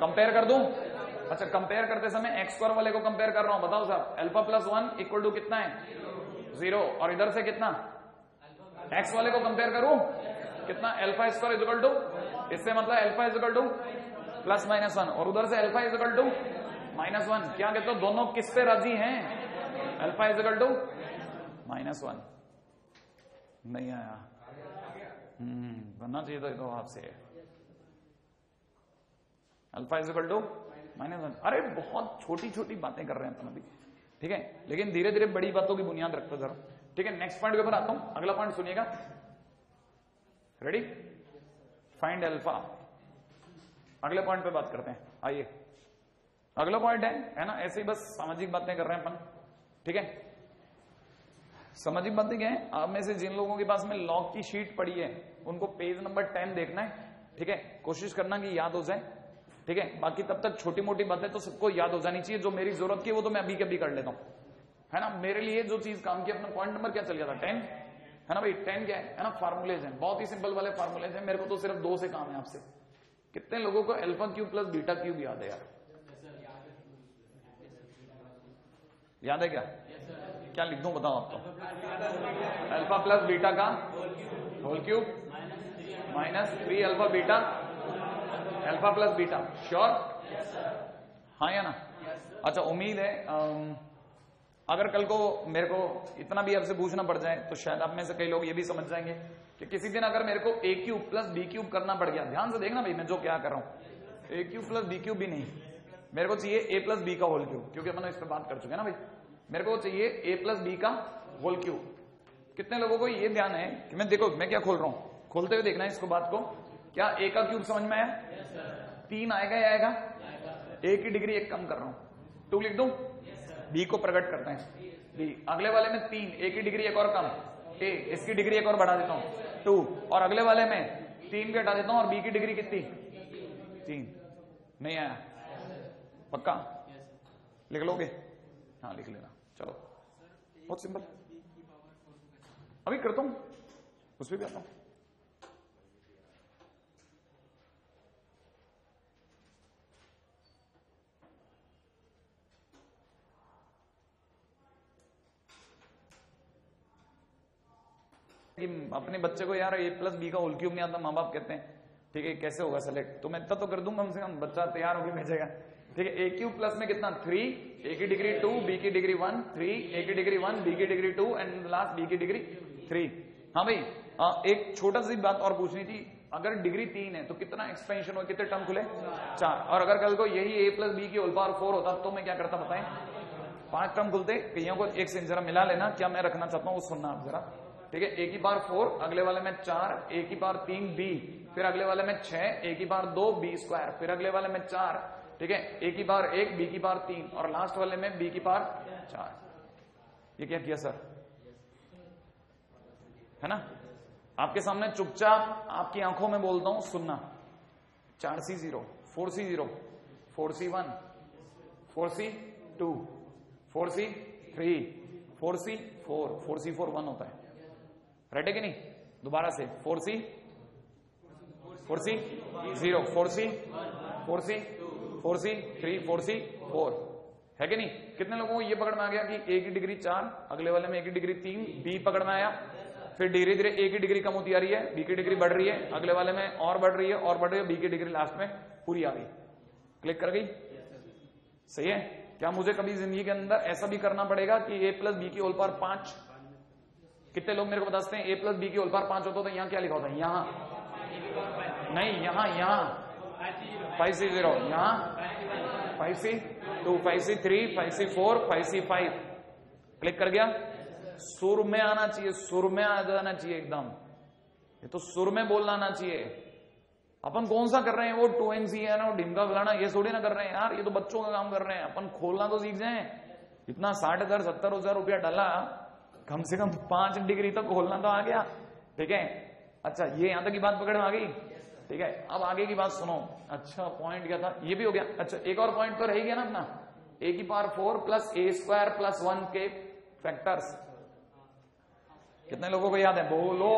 कंपेयर कर दूँ? अच्छा कंपेयर करते समय एक्स स्क्वायर वाले को कंपेयर कर रहा हूँ, बताओ साहब। Alpha plus one equal to कितना है? ज़ीरो और इधर से कितना? एक्स वाले को कंपेयर करूँ? कितना? अल्फ़ा स्क्वायर इजिकल टू इससे मतलब alpha equal to plus minus one और उधर से alpha equal to minus one क्या कहते हो? दोनों किस पे राज़ी हैं? Alpha equal to minus one नहीं आया। हम्म बनना चाहिए तो आपसे। अल्फ़ा इजिकल टू वन अरे, बहुत छोटी छोटी बातें कर रहे हैं अपन अभी। ठीक है? लेकिन धीरे धीरे बड़ी बातों की बुनियाद रखते जरा ठीक है? नेक्स्ट पॉइंट के ऊपर आता हूँ। अगला पॉइंट सुनिएगा। रेडी फाइंड अल्फ़ा अगले पॉइंट पे बात करते हैं। आइए। अगला पॉइंट है है ना? ऐसे ही बस सामाजिक बातें कर रहे हैं अपन। ठीक है? सामाजिक बातें क्या है? आप में से जिन लोगों के पास में लॉग की शीट पड़ी है, उनको पेज नंबर टेन देखना है। ठीक है? कोशिश करना कि याद हो जाए। ठीक है? बाकी तब तक छोटी मोटी बातें तो सबको याद हो जानी चाहिए। जो मेरी ज़रूरत की वो तो मैं अभी कभी कर लेता हूँ। है ना? मेरे लिए जो चीज़ काम की अपना पॉइंट नंबर क्या चल गया था? टेन है ना भाई? टेन क्या है? है ना? फार्मूलेज है। बहुत ही सिंपल वाले फार्मूलेज है। मेरे को तो सिर्फ़ दो से काम है आपसे। कितने लोगों को alpha cube plus beta cube याद है यार? याद है क्या? क्या लिख दूँ बताओ आपको? अल्फ़ा प्लस बीटा का? Whole cube minus three alpha beta alpha plus beta sure हाँ या ना? अच्छा उम्मीद है अगर कल को मेरे को इतना भी आपसे पूछना पड़ जाए तो शायद आप में से कई लोग ये भी समझ जाएँगे कि किसी दिन अगर मेरे को A cube plus B cube करना पड़ गया ध्यान से देखना भाई मैं जो क्या कर रहा हूँ। A cube plus B cube भी नहीं। मेरे को चाहिए ए प्लस बी का होल क्यूब क्योंकि अपन इस पर बात कर चुके हैं ना भाई। मेरे को चाहिए ए प्लस बी का होल क्यूब कितने लोगों को ये ध्यान है कि मैं देखो मैं क्या खोल रहा हूँ? खोलते हुए देखना है इसको बात को। क्या ए का क्यूब समझ में आया? तीन आएगा या आएगा? ए की डिग्री, एक कम कर रहा हूँ। टू लिख दू? बी को प्रकट करते हैं। बी अगले वाले में तीन ए की डिग्री, एक और कम। ए इसकी डिग्री एक और बढ़ा देता हूँ। टू। और अगले वाले में तीन भी हटा देता हूँ, और बी की डिग्री कितनी तीन। नहीं आया। पक्का? लिख लोगे? हाँ लिख लेना। चलो। बहुत सिंपल। अभी करता हूँ। उस पर भी आता हूँ। कि अपने बच्चे को यार ए प्लस बी का होल क्यूब नहीं आता माँ बाप कहते हैं ठीक है कैसे होगा सेलेक्ट तो मैं इतना तो कर दूँगा कम से कम बच्चा तैयार होकर भेजेगा ठीक है ए क्यूब प्लस में कितना? थ्री ए की डिग्री टू बी की डिग्री वन थ्री ए की डिग्री वन बी की degree two and last B की डिग्री थ्री हाँ भाई आ, एक छोटा सी बात और पूछनी थी। अगर डिग्री तीन है तो कितना एक्सपेंशन हो कितने टर्म खुले? चार। और अगर कल को यही ए प्लस बी की होल पावर फोर होता तो मैं क्या करता बताएँ? पाँच टर्म खुलते कईयों को एक से जरा मिला लेना क्या मैं रखना चाहता हूँ वो सुनना आप जरा। ठीक है ए की बार फोर, अगले वाले में चार, एक ही बार तीन बी फिर अगले वाले में छह, एक ही बार दो बी स्क्वायर फिर अगले वाले में चार, ठीक है, एक ही बार एक बी की बार तीन, और लास्ट वाले में बी की बार चार। ये क्या किया सर है ना? आपके सामने चुपचाप आपकी आँखों में बोलता हूँ, सुनना। चार C zero four C zero four C one four C two four C three four C four four C four one होता है। राइट है कि नहीं? दोबारा से। Four C four C zero four C four C four C three four C four है कि नहीं? कितने लोगों को ये पकड़ में आ गया कि ए की डिग्री चार, अगले वाले में ए की डिग्री तीन बी पकड़ में आया, फिर धीरे धीरे ए की डिग्री कम होती आ रही है बी की डिग्री बढ़ रही है, अगले वाले में और बढ़ रही है, और बढ़ रही है बी की डिग्री लास्ट में पूरी आ गई। क्लिक कर गई? सही है? क्या मुझे कभी ज़िंदगी के अंदर ऐसा भी करना पड़ेगा कि ए प्लस बी की ओल पर पाँच कितने लोग मेरे को बता सकते हैं? ए प्लस बी की ओलपार पाँच होता तो यहाँ क्या लिखा होता है? यहाँ। नहीं, यहाँ यहाँ। फाइव सी ज़ीरो यहाँ। Five C two five C three five C four five C five click कर गया? सुर में आना चाहिए, सुर में आ जाना चाहिए एकदम। ये तो सुर में बोलना आना चाहिए। अपन कौन सा कर रहे हैं? वो टू एन सी है ना ढिमका फलाना, ये थोड़ी ना कर रहे हैं यार। ये तो बच्चों का काम कर रहे हैं। अपन खोलना तो सीख जाए। इतना साठ हज़ार, सत्तर हज़ार रुपया डाला। कम से कम पाँच डिग्री तक खोलना तो आ गया। ठीक है? अच्छा ये यहाँ तक की बात पकड़ में आ गई? ठीक है, अब आगे की बात सुनो। अच्छा पॉइंट क्या था? ये भी हो गया। अच्छा एक और पॉइंट तो रह गया ना अपना। ए की power four plus A square plus one के फैक्टर्स कितने लोगों को याद है? बोलो।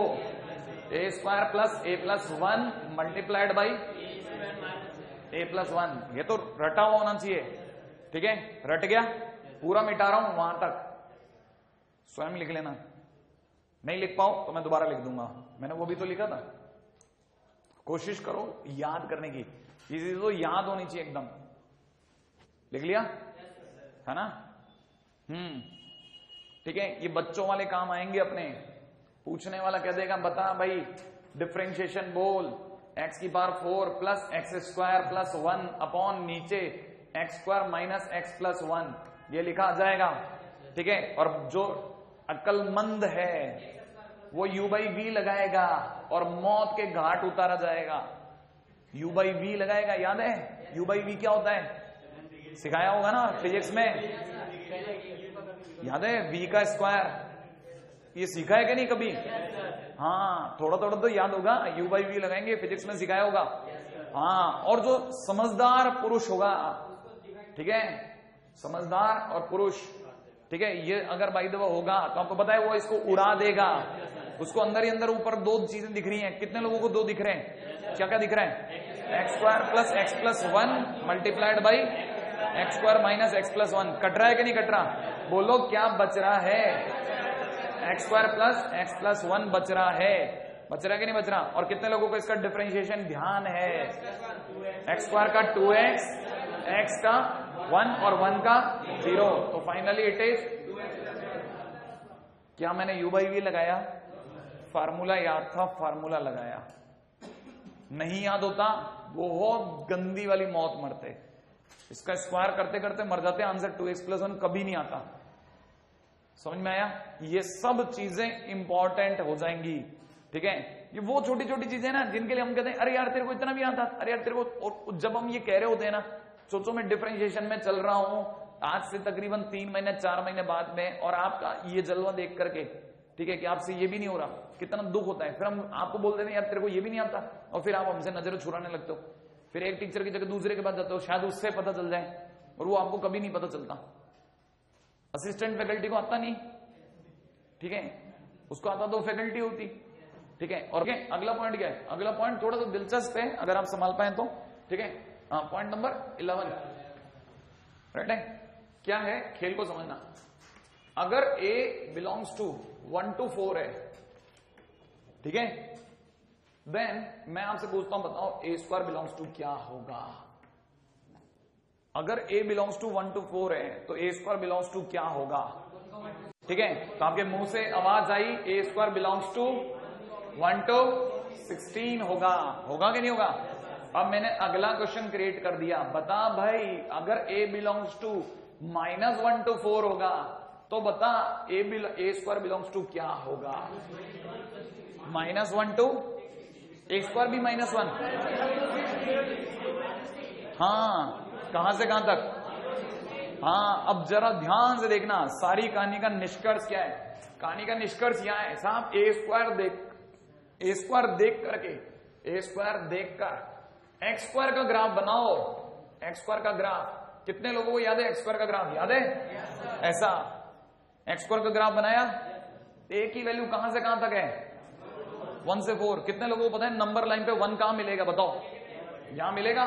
A square plus A plus one multiplied by A plus one ये तो रटा हुआ होना चाहिए। ठीक है? रट गया? पूरा मिटा रहा हूँ वहाँ तक। स्वयं लिख लेना। नहीं लिख पाओ तो मैं दोबारा लिख दूँगा। मैंने वो भी तो लिखा था। कोशिश करो याद करने की। ये चीज़ तो याद होनी चाहिए एकदम। लिख लिया? है ना? हम्म। ठीक है, ये बच्चों वाले काम आएँगे अपने। पूछने वाला कह देगा, बता भाई डिफ्रेंशिएशन बोल। एक्स की बार four plus x square plus one upon नीचे x square minus x plus one ये लिखा जाएगा। ठीक है? और जो अक्लमंद है। वो यू बाई वी लगाएगा और मौत के घाट उतारा जाएगा। यू बाई वी लगाएगा, याद है? यू बाई वी क्या होता है? सिखाया होगा ना फिजिक्स में? याद है? वी का स्क्वायर ये सीखा है कि नहीं कभी? हाँ थोड़ा थोड़ा तो याद होगा। यू बाई वी लगाएँगे फिजिक्स में सिखाया होगा। हाँ और जो समझदार पुरुष होगा, ठीक है? समझदार और पुरुष। ठीक है, ये अगर बाई दबा होगा तो आपको पता है वो इसको उड़ा देगा। उसको अंदर ही अंदर ऊपर दो चीज़ें दिख रही हैं। कितने लोगों को दो दिख रहे हैं? क्या क्या दिख रहे हैं? X square plus x plus one multiplied by x square minus x plus one cut रहा है कि नहीं कट रहा? बोलो, क्या बच रहा है? X square plus x plus one बच रहा है। बच रहा है कि नहीं बच रहा? और कितने लोगों को इसका डिफ्रेंशिएशन ध्यान है। एक्स स्क्वायर का टू एक्स एक्स का वन और वन का ज़ीरो। तो फाइनली इट इज़ क्या मैंने यू बाई वी लगाया? फार्मूला याद था फार्मूला लगाया। नहीं याद होता, बहुत गंदी वाली मौत मरते। इसका स्क्वायर करते करते मर जाते answer two x plus one कभी नहीं आता। समझ में आया? ये सब चीज़ें इंपॉर्टेंट हो जाएँगी। ठीक है? ये वो छोटी छोटी चीज़ें ना, जिनके लिए हम कहते हैं, अरे यार, तेरे को इतना भी आता अरे यार, तेरे को, और जब हम ये कह रहे होते हैं ना सोचो मैं डिफ्रेंशिएशन में चल रहा हूँ, आज से तकरीबन तीन महीने, चार महीने बाद में, और आपका ये जलवा देख करके, ठीक है कि आपसे ये भी नहीं हो रहा, कितना दुख होता है। फिर हम आपको बोल देते हैं, यार तेरे को ये भी नहीं आता, और फिर आप हमसे नज़र छुड़ाने लगते हो। फिर एक टीचर की जगह दूसरे के पास जाते हो, शायद उससे पता चल जाए, और वो आपको कभी नहीं पता चलता। असिस्टेंट फैकल्टी को आता नहीं, ठीक है? उसको आता तो फैकल्टी होती, ठीक है? और अगला पॉइंट क्या है? अगला पॉइंट थोड़ा सा दिलचस्प है, अगर आप संभाल पाए तो ठीक है? पॉइंट नंबर इलेवन राइट है क्या है? खेल को समझना। अगर A belongs to one to four है, ठीक है? देन मैं आपसे पूछता हूँ, बताओ ए स्क्वायर बिलोंग्स टू क्या होगा? अगर A belongs to one to four है तो ए स्क्वायर बिलोंग्स टू क्या होगा? ठीक है? तो आपके मुँह से आवाज़ आई A square belongs to one to sixteen होगा। होगा कि नहीं होगा? अब मैंने अगला क्वेश्चन क्रिएट कर दिया। बता भाई, अगर A belongs to minus one to four होगा तो बता ए बिल ए स्क्वायर बिलोंग्स टू क्या होगा? Minus one to A square भी माइनस वन हाँ कहाँ से कहाँ तक? हाँ अब जरा ध्यान से देखना, सारी कहानी का निष्कर्ष क्या है? कहानी का निष्कर्ष यहाँ है, साहब ए स्क्वायर देख ए स्क्वायर देख करके ए स्क्वायर देख कर एक्स स्क्वायर का ग्राफ बनाओ। एक्स स्क्वायर का ग्राफ कितने लोगों को याद है एक्स स्क्वायर का ग्राफ याद है? ऐसा। एक्स स्क्वायर का ग्राफ बनाया? ए की वैल्यू कहाँ से कहाँ तक है? वन से फोर कितने लोगों को पता है? नंबर लाइन पे वन कहाँ मिलेगा? बताओ। यहाँ मिलेगा?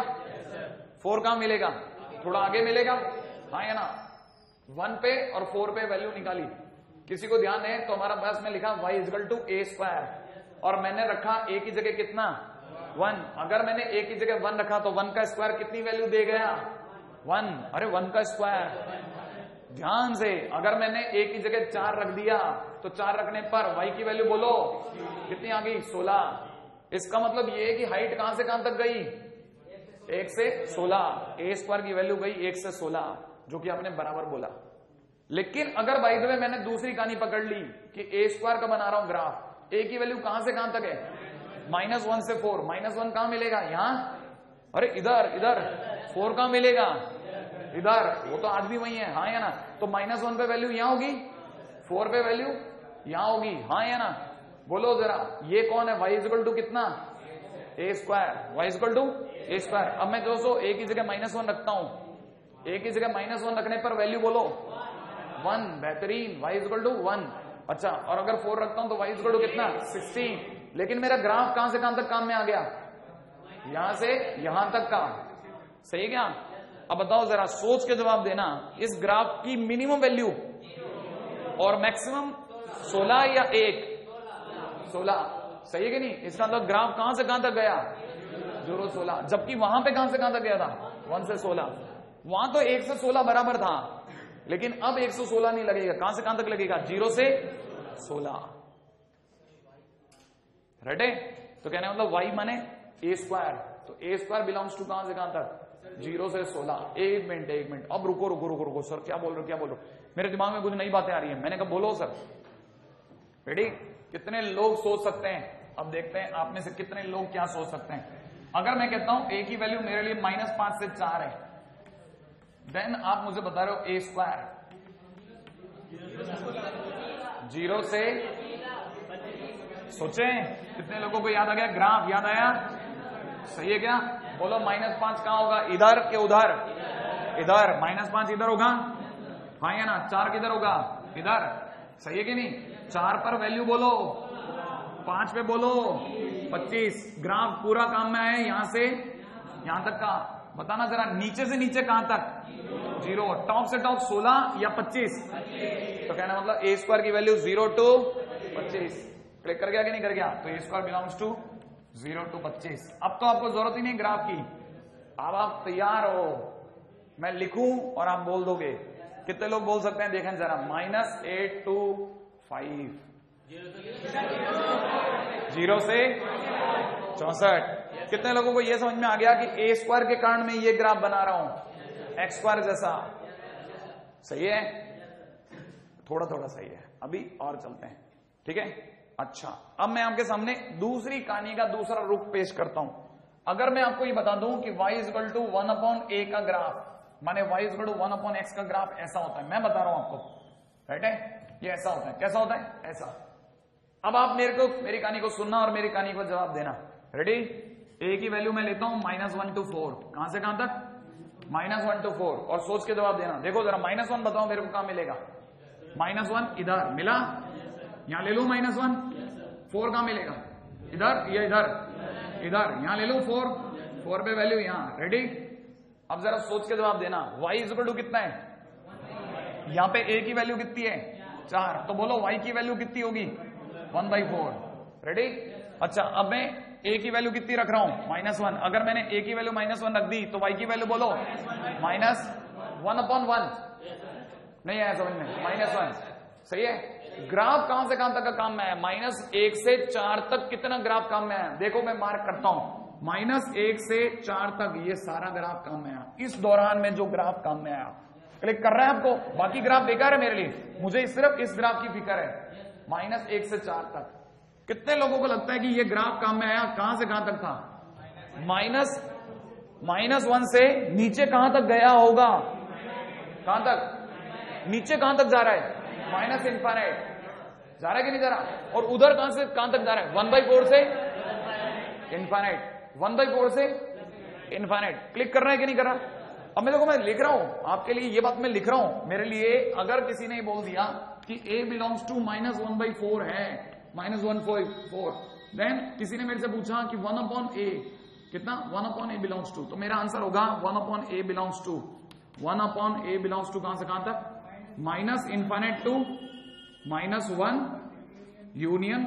फोर कहाँ मिलेगा? थोड़ा आगे मिलेगा? हाँ या ना? वन पे और फोर पे वैल्यू निकाली। किसी को ध्यान है तो हमारा बस में लिखा Y equal to A square और मैंने रखा ए की जगह कितना? वन। अगर मैंने ए की जगह वन रखा तो वन का स्क्वायर कितनी वैल्यू दे गया? वन। अरे, वन का स्क्वायर। ध्यान से, अगर मैंने ए की जगह चार रख दिया तो चार रखने पर वाई की वैल्यू बोलो। कितनी आ गई? सोलह। इसका मतलब ये कि हाइट कहाँ से कहाँ तक गई? एक से सोलह। ए स्क्वायर की वैल्यू गई एक से सोलह, जो कि आपने बराबर बोला। लेकिन अगर बाई मैंने दूसरी कहानी पकड़ ली कि ए स्क्वायर का बना रहा हूँ ग्राफ ए की वैल्यू कहाँ से कहाँ तक है? माइनस वन से फोर, माइनस वन कहाँ मिलेगा? यहाँ। अरे इधर इधर। फोर कहाँ मिलेगा? इधर। वो तो भी वही है। हाँ या ना? तो माइनस वन पे वैल्यू यहाँ होगी? फोर पे वैल्यू यहाँ होगी। हाँ या ना? बोलो जरा, ये कौन है? वाई इजकल टू कितना? A square Y equal to A square अब मैं दोस्तों ए की जगह माइनस वन रखता हूँ। ए की जगह माइनस वन रखने पर वैल्यू बोलो। वन बेहतरीन। वाई इजकल टू वन अच्छा और अगर फोर रखता हूँ तो वाई इजकल टू कितना? सिक्सटीन लेकिन मेरा ग्राफ कहाँ से कहाँ तक काम में आ गया? यहाँ से यहाँ तक का सही क्या? अब बताओ जरा, सोच के जवाब देना। इस ग्राफ की मिनिमम वैल्यू और मैक्सिमम 16 या एक? 16 सही है कि नहीं? इसका मतलब ग्राफ कहाँ से कहाँ तक गया? ज़ीरो सोलह। जबकि वहाँ पे कहाँ से कहाँ तक गया था? वन से सोलह। वहाँ तो एक से सोलह बराबर था। लेकिन अब एक सौ सोलह नहीं लगेगा। कहाँ से कहाँ तक लगेगा? ज़ीरो से सोलह। रेडे तो कहने मतलब वाई माने ए स्क्वायर तो ए स्क्वायर बिलोंग्स टू कहाँ से, कहाँ तक? ज़ीरो से सोलह। एक मिनट एक मिनट। अब रुको रुको रुको रुको। सर, क्या बोल रहे हो, क्या बोल रहे हो? मेरे दिमाग में कुछ नई बातें आ रही है। मैंने कहा, बोलो, सर। रेडी कितने लोग सोच सकते हैं? अब देखते हैं, आप में से कितने लोग क्या सोच सकते हैं? अगर मैं कहता हूँ ए की वैल्यू मेरे लिए माइनस पाँच से चार है देन आप मुझे बता रहे हो ए स्क्वायर ज़ीरो से सोचे, कितने लोगों को याद आ गया? ग्राफ याद आया? सही है क्या? बोलो माइनस पाँच कहाँ होगा? इधर के उधर। इधर माइनस पाँच इधर होगा? हाँ या ना? चार किधर होगा? इधर। सही है कि नहीं? चार पर वैल्यू बोलो। पाँच पे बोलो। पच्चीस। ग्राफ पूरा काम में आए यहाँ से। यहाँ तक का। बताना जरा, नीचे से नीचे कहाँ तक? ज़ीरो टॉप से टॉप सोलह या पच्चीस? तो कहना मतलब ए स्क्वायर की वैल्यू ज़ीरो टू पच्चीस। क्लिक कर गया कि नहीं कर गया? तो A square belongs to zero to पच्चीस। अब तो आपको ज़रूरत ही नहीं ग्राफ की। अब आप तैयार हो। मैं लिखूं और आप बोल दोगे। कितने लोग बोल सकते हैं? देखें जरा। Minus eight to five zero से चौसठ। कितने लोगों को यह समझ में आ गया कि ए स्क्वायर के कारण मैं ये ग्राफ बना रहा हूँ? एक्स स्क्वायर जैसा। सही है? थोड़ा थोड़ा सही है। अभी और चलते हैं। ठीक है? अच्छा अब मैं आपके सामने दूसरी कहानी का दूसरा रुख पेश करता हूँ। अगर मैं आपको ये बता दूँ कि y equal to one upon A का ग्राफ माने y equal to one upon x का ग्राफ ऐसा होता है। मैं बता रहा हूँ आपको। राइट है? ये ऐसा होता है। कैसा होता है? ऐसा। अब आप मेरे को, मेरी कहानी को सुनना और मेरी कहानी को जवाब देना। रेडी ए की वैल्यू मैं लेता हूँ माइनस वन टू फोर कहाँ से कहाँ तक? माइनस वन टू फोर और सोच के जवाब देना। देखो जरा माइनस वन बताओ मेरे को कहाँ मिलेगा। माइनस वन इधर। मिला? यहाँ ले लो माइनस वन फोर कहाँ मिलेगा? इधर? या इधर? इधर. यहाँ ले लो फोर फोर पे वैल्यू यहाँ. रेडी अब जरा सोच के जवाब देना. वाई इज़ टू कितना है? यहाँ पे ए की वैल्यू कितनी है? चार. तो बोलो वाई की वैल्यू कितनी होगी? वन बाई फोर रेडी अच्छा अब मैं ए की वैल्यू कितनी रख रहा हूँ? माइनस वन अगर मैंने ए की वैल्यू माइनस वन रख दी तो वाई की वैल्यू बोलो? माइनस वन अपॉन वन नहीं आया समझ में. माइनस वन सही है? ग्राफ कहाँ से कहाँ तक का काम में है? माइनस एक से चार तक कितना ग्राफ काम में है? देखो मैं मार्क करता हूँ। माइनस एक से चार तक, ये सारा ग्राफ काम में आया इस दौरान में जो ग्राफ काम में आया। क्लिक कर रहे हैं आपको? बाकी ग्राफ बेकार है मेरे लिए। मुझे सिर्फ़ इस ग्राफ की फ़िक्र है। माइनस एक से चार तक। कितने लोगों को लगता है कि ये ग्राफ काम में आया? कहाँ से कहाँ तक था? माइनस माइनस वन से नीचे कहाँ तक गया होगा? कहाँ तक? नीचे कहाँ तक जा रहा है? माइनस इन्फानाइट जा रहा है कि नहीं जा रहा और उधर कहाँ से, कहाँ तक जा रहा है? वन बाई फोर से? इन्फानाइट वन बाई फोर से? इन्फानाइट क्लिक कर रहा है कि नहीं कर रहा? अब मैं देखो, मैं लिख रहा हूँ। आपके लिए ये बात मैं लिख रहा हूँ। मेरे लिए अगर किसी ने बोल दिया कि A belongs to minus one by four है minus one four four then किसी ने मेरे से पूछा कि वन अपॉन ए कितना? One upon A belongs to तो मेरा आंसर होगा one upon A belongs to one upon A belongs to कहाँ से, कहाँ तक? Minus infinite to minus one union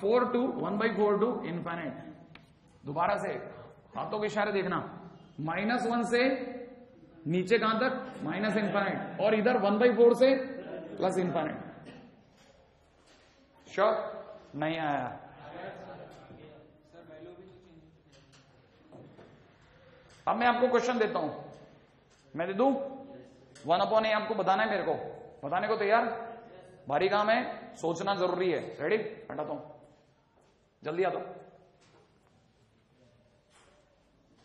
four to, one by four to infinite दोबारा से हाथों के इशारे देखना। माइनस वन से नीचे कहाँ तक? माइनस इन्फानेट और इधर वन बाई फोर से प्लस इन्फानेट श्योर नहीं आया। अब मैं आपको क्वेश्चन देता हूँ। मैं दे दू? वन अपॉन ए आपको बताना है मेरे को। बताने को तैयार? भारी काम है, सोचना ज़रूरी है। रेडी हटाता हूँ जल्दी आ दो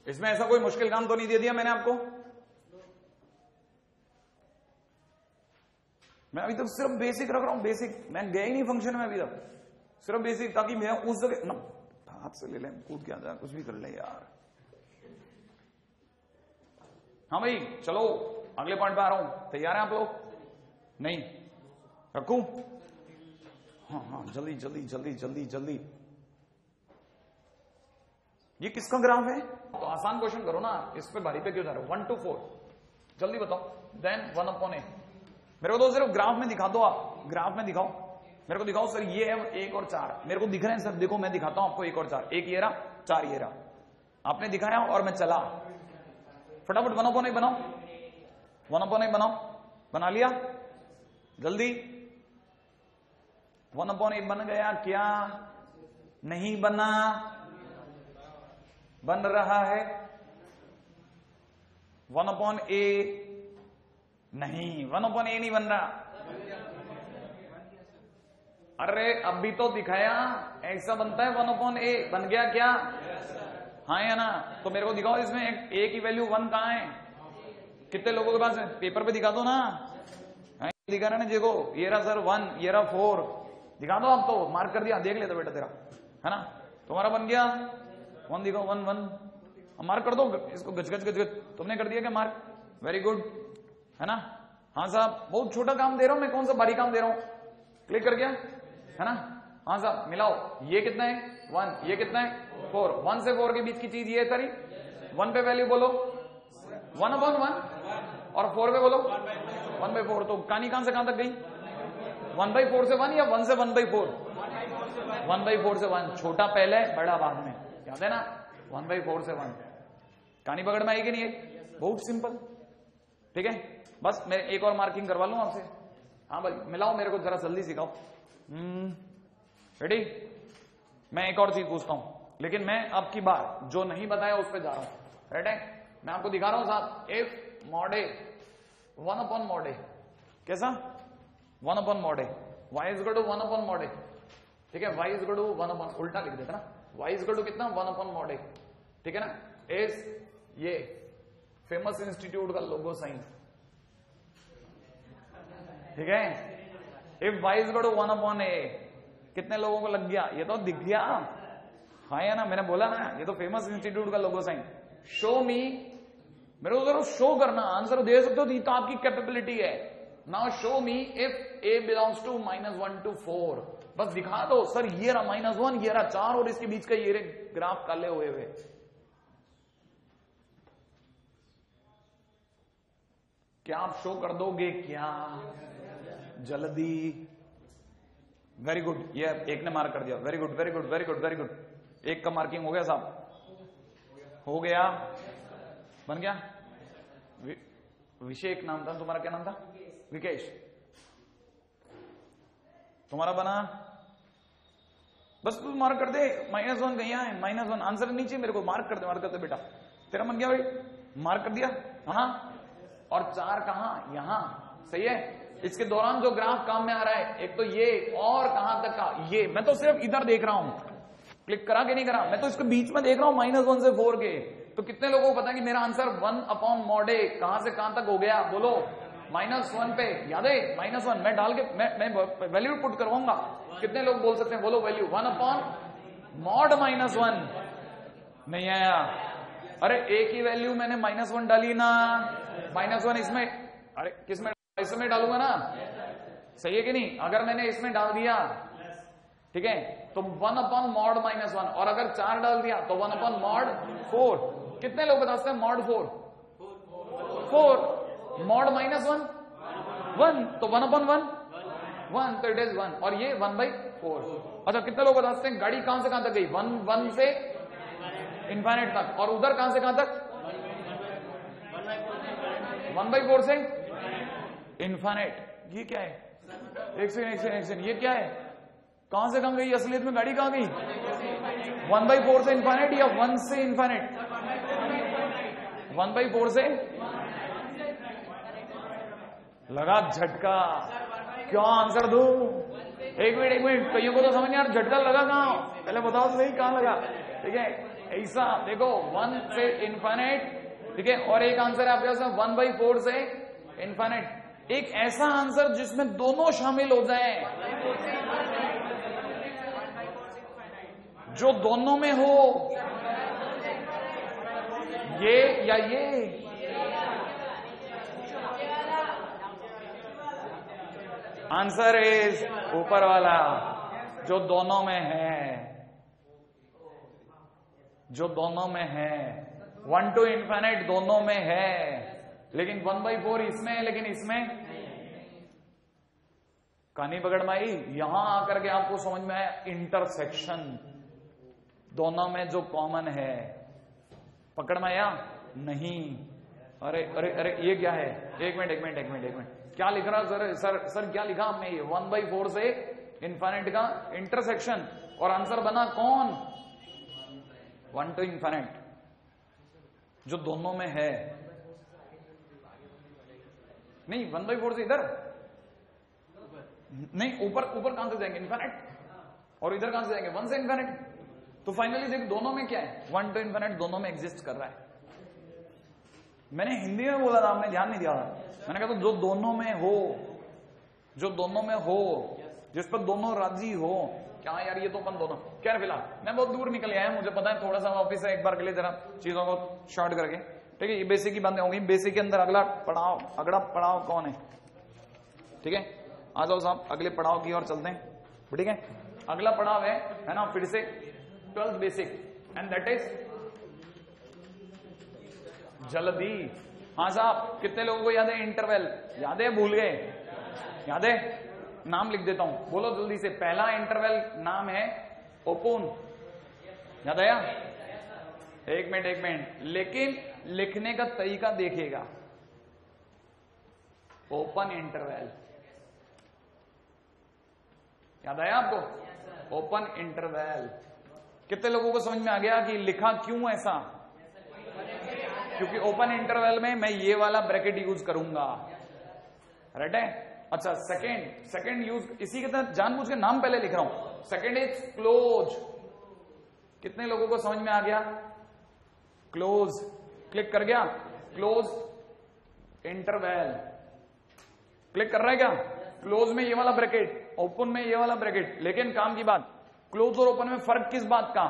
इसमें ऐसा कोई मुश्किल काम तो नहीं दे दिया मैंने आपको? मैं अभी तक सिर्फ़ बेसिक रख रहा हूँ बेसिक मैं गया ही नहीं फ़ंक्शन में अभी तक। सिर्फ़ बेसिक ताकि मैं उस जगह ना, हाथ से ले लें, कूद के आ जाए, कुछ भी कर ले यार। हाँ भाई, चलो, अगले पॉइंट पे आ रहा हूँ। तैयार है आप लोग? नहीं। रखू? हाँ हाँ जल्दी जल्दी जल्दी जल्दी जल्दी। ये किसका ग्राफ है? तो आसान क्वेश्चन करो ना, इस पे भारी पे क्यों जा रहे हो? वन टू फोर जल्दी बताओ। देन वन अपॉन ए मेरे को तो सिर्फ़ ग्राफ में दिखा दो आप। ग्राफ में दिखाओ। मेरे को दिखाओ सर, ये है एक और चार। मेरे को दिख रहे हैं सर, देखो मैं दिखाता हूँ आपको एक और चार। एक ये रहा, चार ये रहा। आपने दिखाया और मैं चला। फटाफट वन अपॉन एक बनाओ। वन अपॉन एक बनाओ। बना लिया? जल्दी। वन अपॉन एक बन गया क्या? नहीं बना। बन रहा है। वन अपॉन ए नहीं वन अपॉन ए नहीं बन रहा। अरे अभी तो दिखाया ऐसा बनता है वन अपॉन ए। बन गया क्या? हाँ या ना? तो मेरे को दिखाओ इसमें ए की वैल्यू वन कहाँ है? कितने लोगों के पास पेपर पे दिखा दो ना। हाँ, दिखा रहे ना देखो ये रहा सर वन ये रहा फोर दिखा दो आप तो मार्क कर दिया, देख लेता बेटा तेरा। है ना? तुम्हारा बन गया। वन दिखाओ वन वन मार्क कर दो, इसको गच गच गच गच तुमने कर दिया क्या मार्क वेरी गुड है ना? हाँ साहब, बहुत छोटा काम दे रहा हूँ, मैं कौन सा भारी काम दे रहा हूँ? क्लिक कर गया? है ना? हाँ साहब, मिलाओ। ये कितना है? वन ये कितना है? फोर वन से फोर के बीच की चीज़ ये करी वन पे वैल्यू बोलो। वन अपॉन वन और फोर पे बोलो। वन बाई फोर तो कहानी कहाँ से कहाँ तक गई? वन बाई फोर से वन या वन से one by four one by four से वन छोटा पहले बड़ा बाद में. याद है ना? वन बाई फोर से वन कहानी पकड़ में आई कि नहीं है बहुत सिंपल ठीक है? बस मैं एक और मार्किंग करवा लू आपसे. हाँ भाई मिलाओ मेरे को जरा जल्दी सिखाओ. रेडी हम्म, मैं एक और चीज़ पूछता हूँ. लेकिन मैं आपकी बात जो नहीं बताया उस पर जा रहा हूँ. रेड है मैं आपको दिखा रहा हूँ साहब. If mod A one upon mod A कैसा? One upon mod A Y is to one upon mod A ठीक है? वाई टू वन अपॉन उल्टा लिख देता ना? वाई टू कितना? वन अपॉन मॉडे ठीक है ना? एस ये फ़ेमस इंस्टीट्यूट का लोगो साइन ठीक है? If Y one upon A कितने लोगों को लग गया? ये तो दिख गया। हाँ या ना? मैंने बोला ना, ये तो फ़ेमस इंस्टीट्यूट का लोगो साइन शो मी मेरे को शो करना आंसर दे सकते हो तो आपकी कैपेबिलिटी है। Now show me if A belongs to minus one to four बस दिखा दो, सर ये रहा माइनस वन ये रहा चार और इसके बीच का ये ग्राफ काले हुए हुए। क्या आप शो कर दोगे? क्या? जल्दी। वेरी गुड ये एक ने मार्क कर दिया। Very good very good very good very good एक का मार्किंग हो गया साहब। हो गया। बन गया? विषेक नाम था, तुम्हारा क्या नाम था? विकेश तुम्हारा बना। बस तू मार्क कर दे माइनस वन कहीं है माइनस वन आंसर नीचे, मेरे को मार्क कर दे मार्क कर दे बेटा। तेरा मन गया भाई मार्क कर दिया? हाँ और चार कहा? यहाँ। सही है? इसके दौरान जो ग्राफ काम में आ रहा है, एक तो ये, और कहाँ तक का? ये। मैं तो सिर्फ़ इधर देख रहा हूँ। क्लिक करा के नहीं करा? मैं तो इसके बीच में देख रहा हूँ माइनस वन से फोर के। तो कितने लोगों को पता है कि मेरा आंसर वन अपॉन मॉडे कहाँ से कहाँ तक हो गया? बोलो। माइनस वन पे, याद है? माइनस वन, मैं डाल के, मैं मैं वैल्यू पुट करवाऊँगा। कितने लोग बोल सकते हैं, बोलो value one upon mod minus one नहीं आया। अरे, एक ही वैल्यू मैंने माइनस वन डाली ना। माइनस वन इसमें, अरे, किसमें, इसमें डालूँगा ना? सही है कि नहीं? अगर मैंने इसमें डाल दिया, ठीक है तो one upon mod minus one और अगर चार डाल दिया तो वन अपॉन मॉड फोर कितने लोग बता सकते हैं mod four four mod minus one one तो वन अपॉन वन वन तो इट इज़ वन और ये वन बाई फोर अच्छा कितने लोग बता सकते हैं? गाड़ी कहाँ से कहाँ तक गई? वन वन से इन्फाइनेट तक. और उधर कहाँ से कहाँ तक? वन बाई फोर से इन्फानेट ये क्या है? एक सेकंड एक सेकंड एक ये क्या है? कहाँ से कहाँ गई? असलियत में गाड़ी कहाँ गई? वन बाई फोर से इन्फानेट या वन से इन्फानेट वन बाई फोर से लगा झटका। क्यों आंसर दू? एक मिनट एक मिनट, कईयों को तो समझ नहीं यार झटका लगा कहाँ? पहले बताओ तो सही कहाँ लगा। ठीक है, ऐसा, देखो वन से इन्फानेट ठीक है, और एक आंसर है आपके पास वन बाई फोर से इन्फानेट एक ऐसा आंसर जिसमें दोनों शामिल हो जाए। जो दोनों में हो, ये या ये आंसर इज़ ऊपर वाला, जो दोनों में है। जो दोनों में है। वन टू इन्फाइनाइट दोनों में है। लेकिन वन बाई फोर इसमें है, लेकिन इसमें कहानी पकड़ माई, यहाँ आकर के आपको समझ में आया इंटरसेक्शन दोनों में जो कॉमन है। पकड़ में आया नहीं। अरे अरे अरे, ये क्या है? एक मिनट एक मिनट एक मिनट एक मिनट। क्या लिख रहा सर सर सर, क्या लिखा हमने ये? वन बाई फोर से इन्फाइनेट का इंटरसेक्शन और आंसर बना कौन? वन टू इन्फाइनेट जो दोनों में है। नहीं वन बाई फोर से इधर। नहीं, ऊपर ऊपर कहाँ से जाएँगे? इन्फानेट और इधर कहाँ से जाएँगे? वन से इन्फानेट तो फाइनली देख दोनों में क्या है? वन टू इन्फानेट दोनों में एग्जिस्ट कर रहा है। मैंने हिंदी में बोला था, आपने ध्यान नहीं दिया था। मैंने कहा तो जो दोनों में हो, जो दोनों में हो, जिस पर दोनों राज़ी हो, क्या यार, ये तो अपन दोनों। क्या फ़िलहाल, मैं बहुत दूर निकल आया मुझे पता है थोड़ा सा ऑफ़िस है एक बार के लिए जरा चीज़ों को शॉर्ट करके, ठीक है, ये बेसिक की बातें होंगी। बेसिक के अंदर अगला पड़ाव अगला पड़ाव कौन है? ठीक है, आ जाओ साहब, अगले पड़ाव की ओर चलते हैं। ठीक है, अगला पड़ाव है है ना, फिर से twelfth basic and that is जल्दी। हाँ साहब कितने लोगों को याद है इंटरवेल याद है? भूल गए। याद है? नाम लिख देता हूँ। बोलो जल्दी से। पहला इंटरवेल नाम है ओपोन। याद आया? एक मिनट एक मिनट। लेकिन लिखने का तरीका देखेगा ओपन इंटरवेल याद आया आपको? ओपन इंटरवेल कितने लोगों को समझ में आ गया कि लिखा क्यों ऐसा? क्योंकि ओपन इंटरवेल में मैं ये वाला ब्रैकेट यूज़ करूँगा। राइट है? अच्छा सेकेंड सेकेंड यूज़ इसी के तहत जानबूझ के नाम पहले लिख रहा हूँ। सेकेंड इज़ क्लोज कितने लोगों को समझ में आ गया? क्लोज क्लिक कर गया? क्लोज इंटरवेल क्लिक कर रहा है क्या? क्लोज में ये वाला ब्रैकेट ओपन में ये वाला ब्रैकेट लेकिन काम की बात क्लोज और ओपन में फ़र्क किस बात का?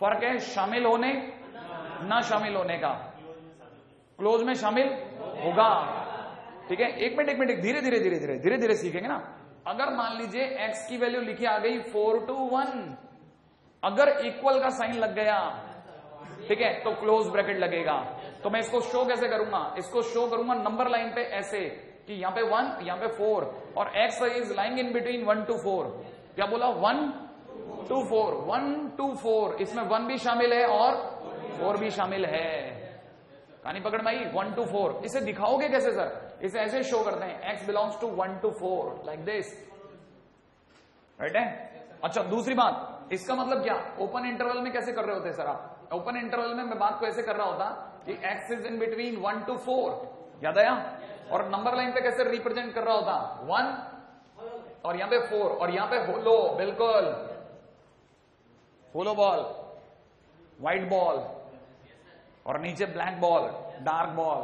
फ़र्क है शामिल होने, ना शामिल होने का। क्लोज में शामिल होगा। ठीक है? एक मिनट एक मिनट धीरे धीरे धीरे धीरे धीरे धीरे सीखेंगे ना। अगर मान लीजिए एक्स की वैल्यू लिखी आ गई फोर टू वन अगर इक्वल का साइन लग गया, ठीक है तो क्लोज ब्रैकेट लगेगा। तो मैं इसको शो कैसे करूँगा? इसको शो करूँगा नंबर लाइन पे ऐसे कि यहाँ पे वन यहाँ पे फोर और x is lying in between one to four क्या बोला? One to four one to four इसमें वन भी शामिल है और फोर भी शामिल है। कहानी पकड़ में आई वन टू फोर इसे दिखाओगे कैसे सर इसे ऐसे शो करते हैं। X belongs to one to four like this right है? अच्छा दूसरी बात। इसका मतलब क्या? ओपन इंटरवल में कैसे कर रहे होते सर आप? ओपन इंटरवल में मैं बात को ऐसे कर रहा होता कि x is in between one to four याद आया? और नंबर लाइन पे कैसे रिप्रेजेंट कर रहा होता? वन और यहाँ पे फोर और यहाँ पे होलो बिल्कुल। होलो बॉल व्हाइट बॉल और नीचे black ball dark ball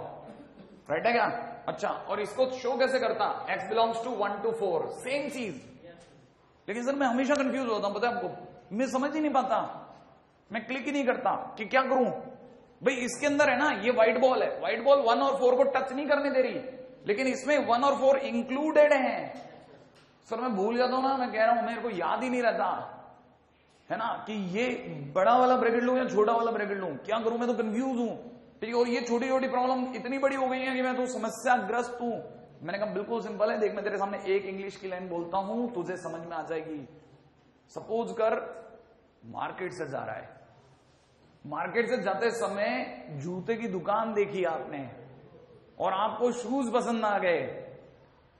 right है क्या? अच्छा और इसको शो कैसे करता? X belongs to one to four same चीज़. लेकिन सर, मैं हमेशा कंफ्यूज होता हूँ है आपको? मैं समझ ही नहीं पाता। मैं क्लिक ही नहीं करता कि क्या करूँ? भाई, इसके अंदर है ना, ये व्हाइट बॉल है। व्हाइट बॉल वन और फोर को टच नहीं करने दे रही। लेकिन इसमें वन और फोर इंक्लूडेड है। सर, मैं भूल जाता हूँ ना, मैं कह रहा हूँ, मेरे को याद ही नहीं रहता। है ना, कि ये बड़ा वाला ब्रैकेट लू या छोटा वाला ब्रैकेट लू? क्या करूँ? मैं तो कंफ्यूज हूँ। ठीक है, और ये छोटी छोटी प्रॉब्लम इतनी बड़ी हो गई है कि मैं तो समस्याग्रस्त हूँ। मैंने कहा, बिल्कुल सिंपल है, देख, मैं तेरे सामने एक इंग्लिश की लाइन बोलता हूँ, तुझे समझ में आ जाएगी। सपोज़ कर मार्केट से जा रहा है। मार्केट से जाते समय जूते की दुकान देखी आपने, और आपको शूज़ पसंद आ गए।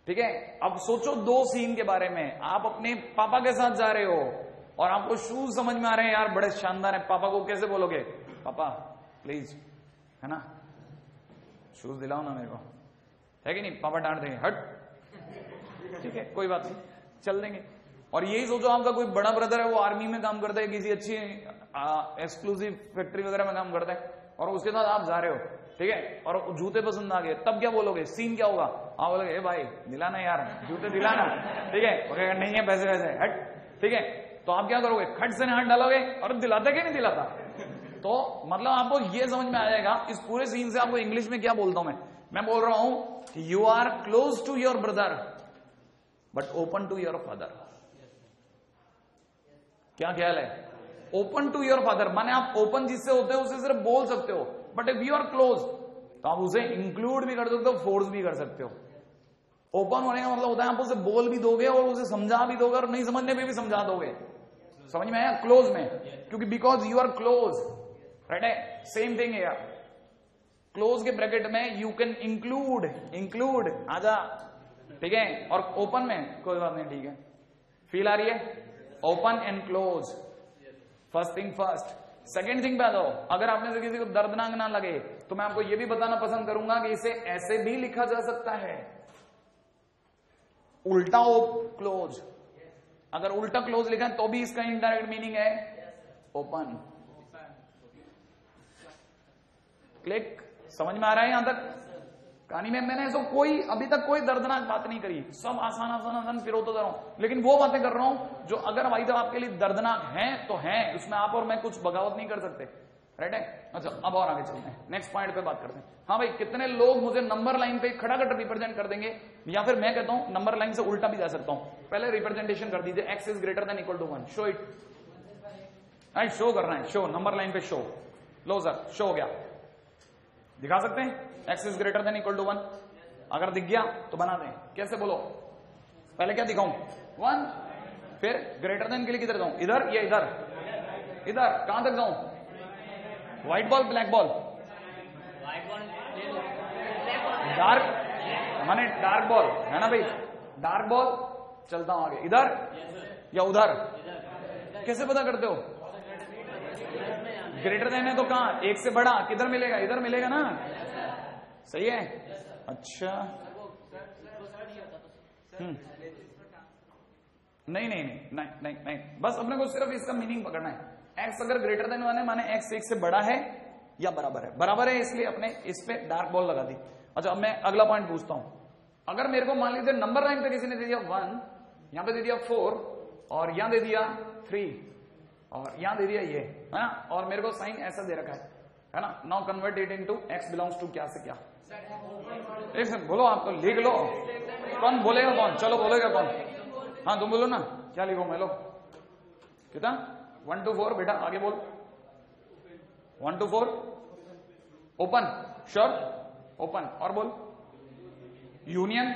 ठीक है, अब सोचो दो सीन के बारे में। आप अपने पापा के साथ जा रहे हो और आपको शूज़ समझ में आ रहे हैं, यार, बड़े शानदार है। पापा को कैसे बोलोगे? पापा प्लीज़ है ना? शूज़ दिलाओ ना मेरे को। है कि नहीं? पापा डांट देंगे। हट। ठीक है, कोई बात नहीं। चल देंगे। और यही सोचो, आपका कोई बड़ा ब्रदर है, वो आर्मी में काम करता है, किसी अच्छी एक्सक्लूसिव फैक्ट्री वगैरह में काम करता है, और उसके साथ आप जा रहे हो। ठीक है? और जूते पसंद आ गए, तब क्या बोलोगे? सीन क्या होगा? आप बोलोगे भाई, दिलाना यार, जूते दिलाना। ठीक है? नहीं है, पैसे वैसे हट। ठीक है? तो आप क्या करोगे? खट से हाथ डालोगे और दिलाता क्या नहीं दिलाता? तो मतलब आपको यह समझ में आ जाएगा, इस पूरे सीन से आपको इंग्लिश में क्या बोलता हूँ मैं? मैं बोल रहा हूँ you are close to your brother but open to your father क्या ख्याल है? ओपन टू योर फादर माने आप ओपन जिससे होते हो, उसे सिर्फ़ बोल सकते हो। But if you are close तो आप उसे इंक्लूड भी कर सकते हो फोर्स भी कर सकते हो। ओपन होने का मतलब होता है आप उसे बोल भी दोगे और उसे समझा भी दोगे और नहीं समझने में भी समझा दोगे। समझ में आया? क्लोज में। क्योंकि because you are close right है सेम थिंग है क्लोज के ब्रैकेट में यू कैन इंक्लूड इंक्लूड आजा। ठीक है? और ओपन में, कोई बात नहीं, ठीक है। फील आ रही है? Open and close first thing first second thing पे आ जाओ अगर आपने से किसी को दर्दनाक ना लगे तो मैं आपको यह भी बताना पसंद करूँगा कि इसे ऐसे भी लिखा जा सकता है। उल्टा ओप क्लोज अगर उल्टा क्लोज लिखा है तो भी इसका इनडायरेक्ट मीनिंग है। ओपन क्लिक समझ में आ रहा है यहाँ तक? कहानी में मैंने ऐसा कोई, अभी तक कोई दर्दनाक बात नहीं करी। सब आसान आसान आसान फिर होता कर रहा हूँ। लेकिन वो बातें कर रहा हूँ, जो अगर भाई साहब आपके लिए दर्दनाक है तो है। उसमें आप और मैं कुछ बगावत नहीं कर सकते। राइट है अच्छा अब और आगे चलते हैं। नेक्स्ट पॉइंट पे बात करते हैं। हाँ भाई, कितने लोग मुझे नंबर लाइन पे खड़ा कर रिप्रेजेंट कर देंगे? या फिर मैं कहता हूँ नंबर लाइन से उल्टा भी जा सकता हूँ। पहले रिप्रेजेंटेशन कर दीजिए। X is greater than equal to one show it right show कर रहे हैं। शो नंबर लाइन पे शो लो सर शो हो गया। दिखा सकते हैं? X is greater than equal to one अगर दिख गया तो बना दें। कैसे बोलो? पहले क्या दिखाऊँ? वन फिर ग्रेटर देन के लिए किधर जाऊँ? इधर या इधर? इधर। कहाँ तक जाऊँ? White ball black ball dark माने डार्क बॉल है ना भाई? डार्क बॉल चलता हूँ आगे। इधर? या उधर? कैसे पता करते हो? ग्रेटर देन है तो कहाँ? एक से बड़ा। किधर मिलेगा? इधर मिलेगा ना? सही है? अच्छा। हम्म। नहीं नहीं नहीं नहीं नहीं नहीं। बस अपने को सिर्फ़ इसका मीनिंग पकड़ना है। एक्स अगर ग्रेटर देन वन है, माने एक्स एक से बड़ा है या बराबर है। बराबर है इसलिए अपने इस पे डार्क बॉल लगा दी। अच्छा अब मैं अगला पॉइंट पूछता हूँ। अगर मेरे को मान लीजिए नंबर लाइन पे किसी ने दे दिया वन यहाँ पे दे दिया फोर और यहाँ दे दिया थ्री और यहाँ दे दिया ये, है ना? और मेरे को साइन ऐसा दे रखा है है ना? Now convert it into x belongs to क्या से क्या? एक सेकंड बोलो तो लिख लो। कौन बोलेगा कौन? चलो बोलेगा कौन? हाँ तुम बोलो ना। क्या लिखो मैं, लो। कितना? वन टू फोर बेटा, आगे बोल। One two four open sure open और बोल। यूनियन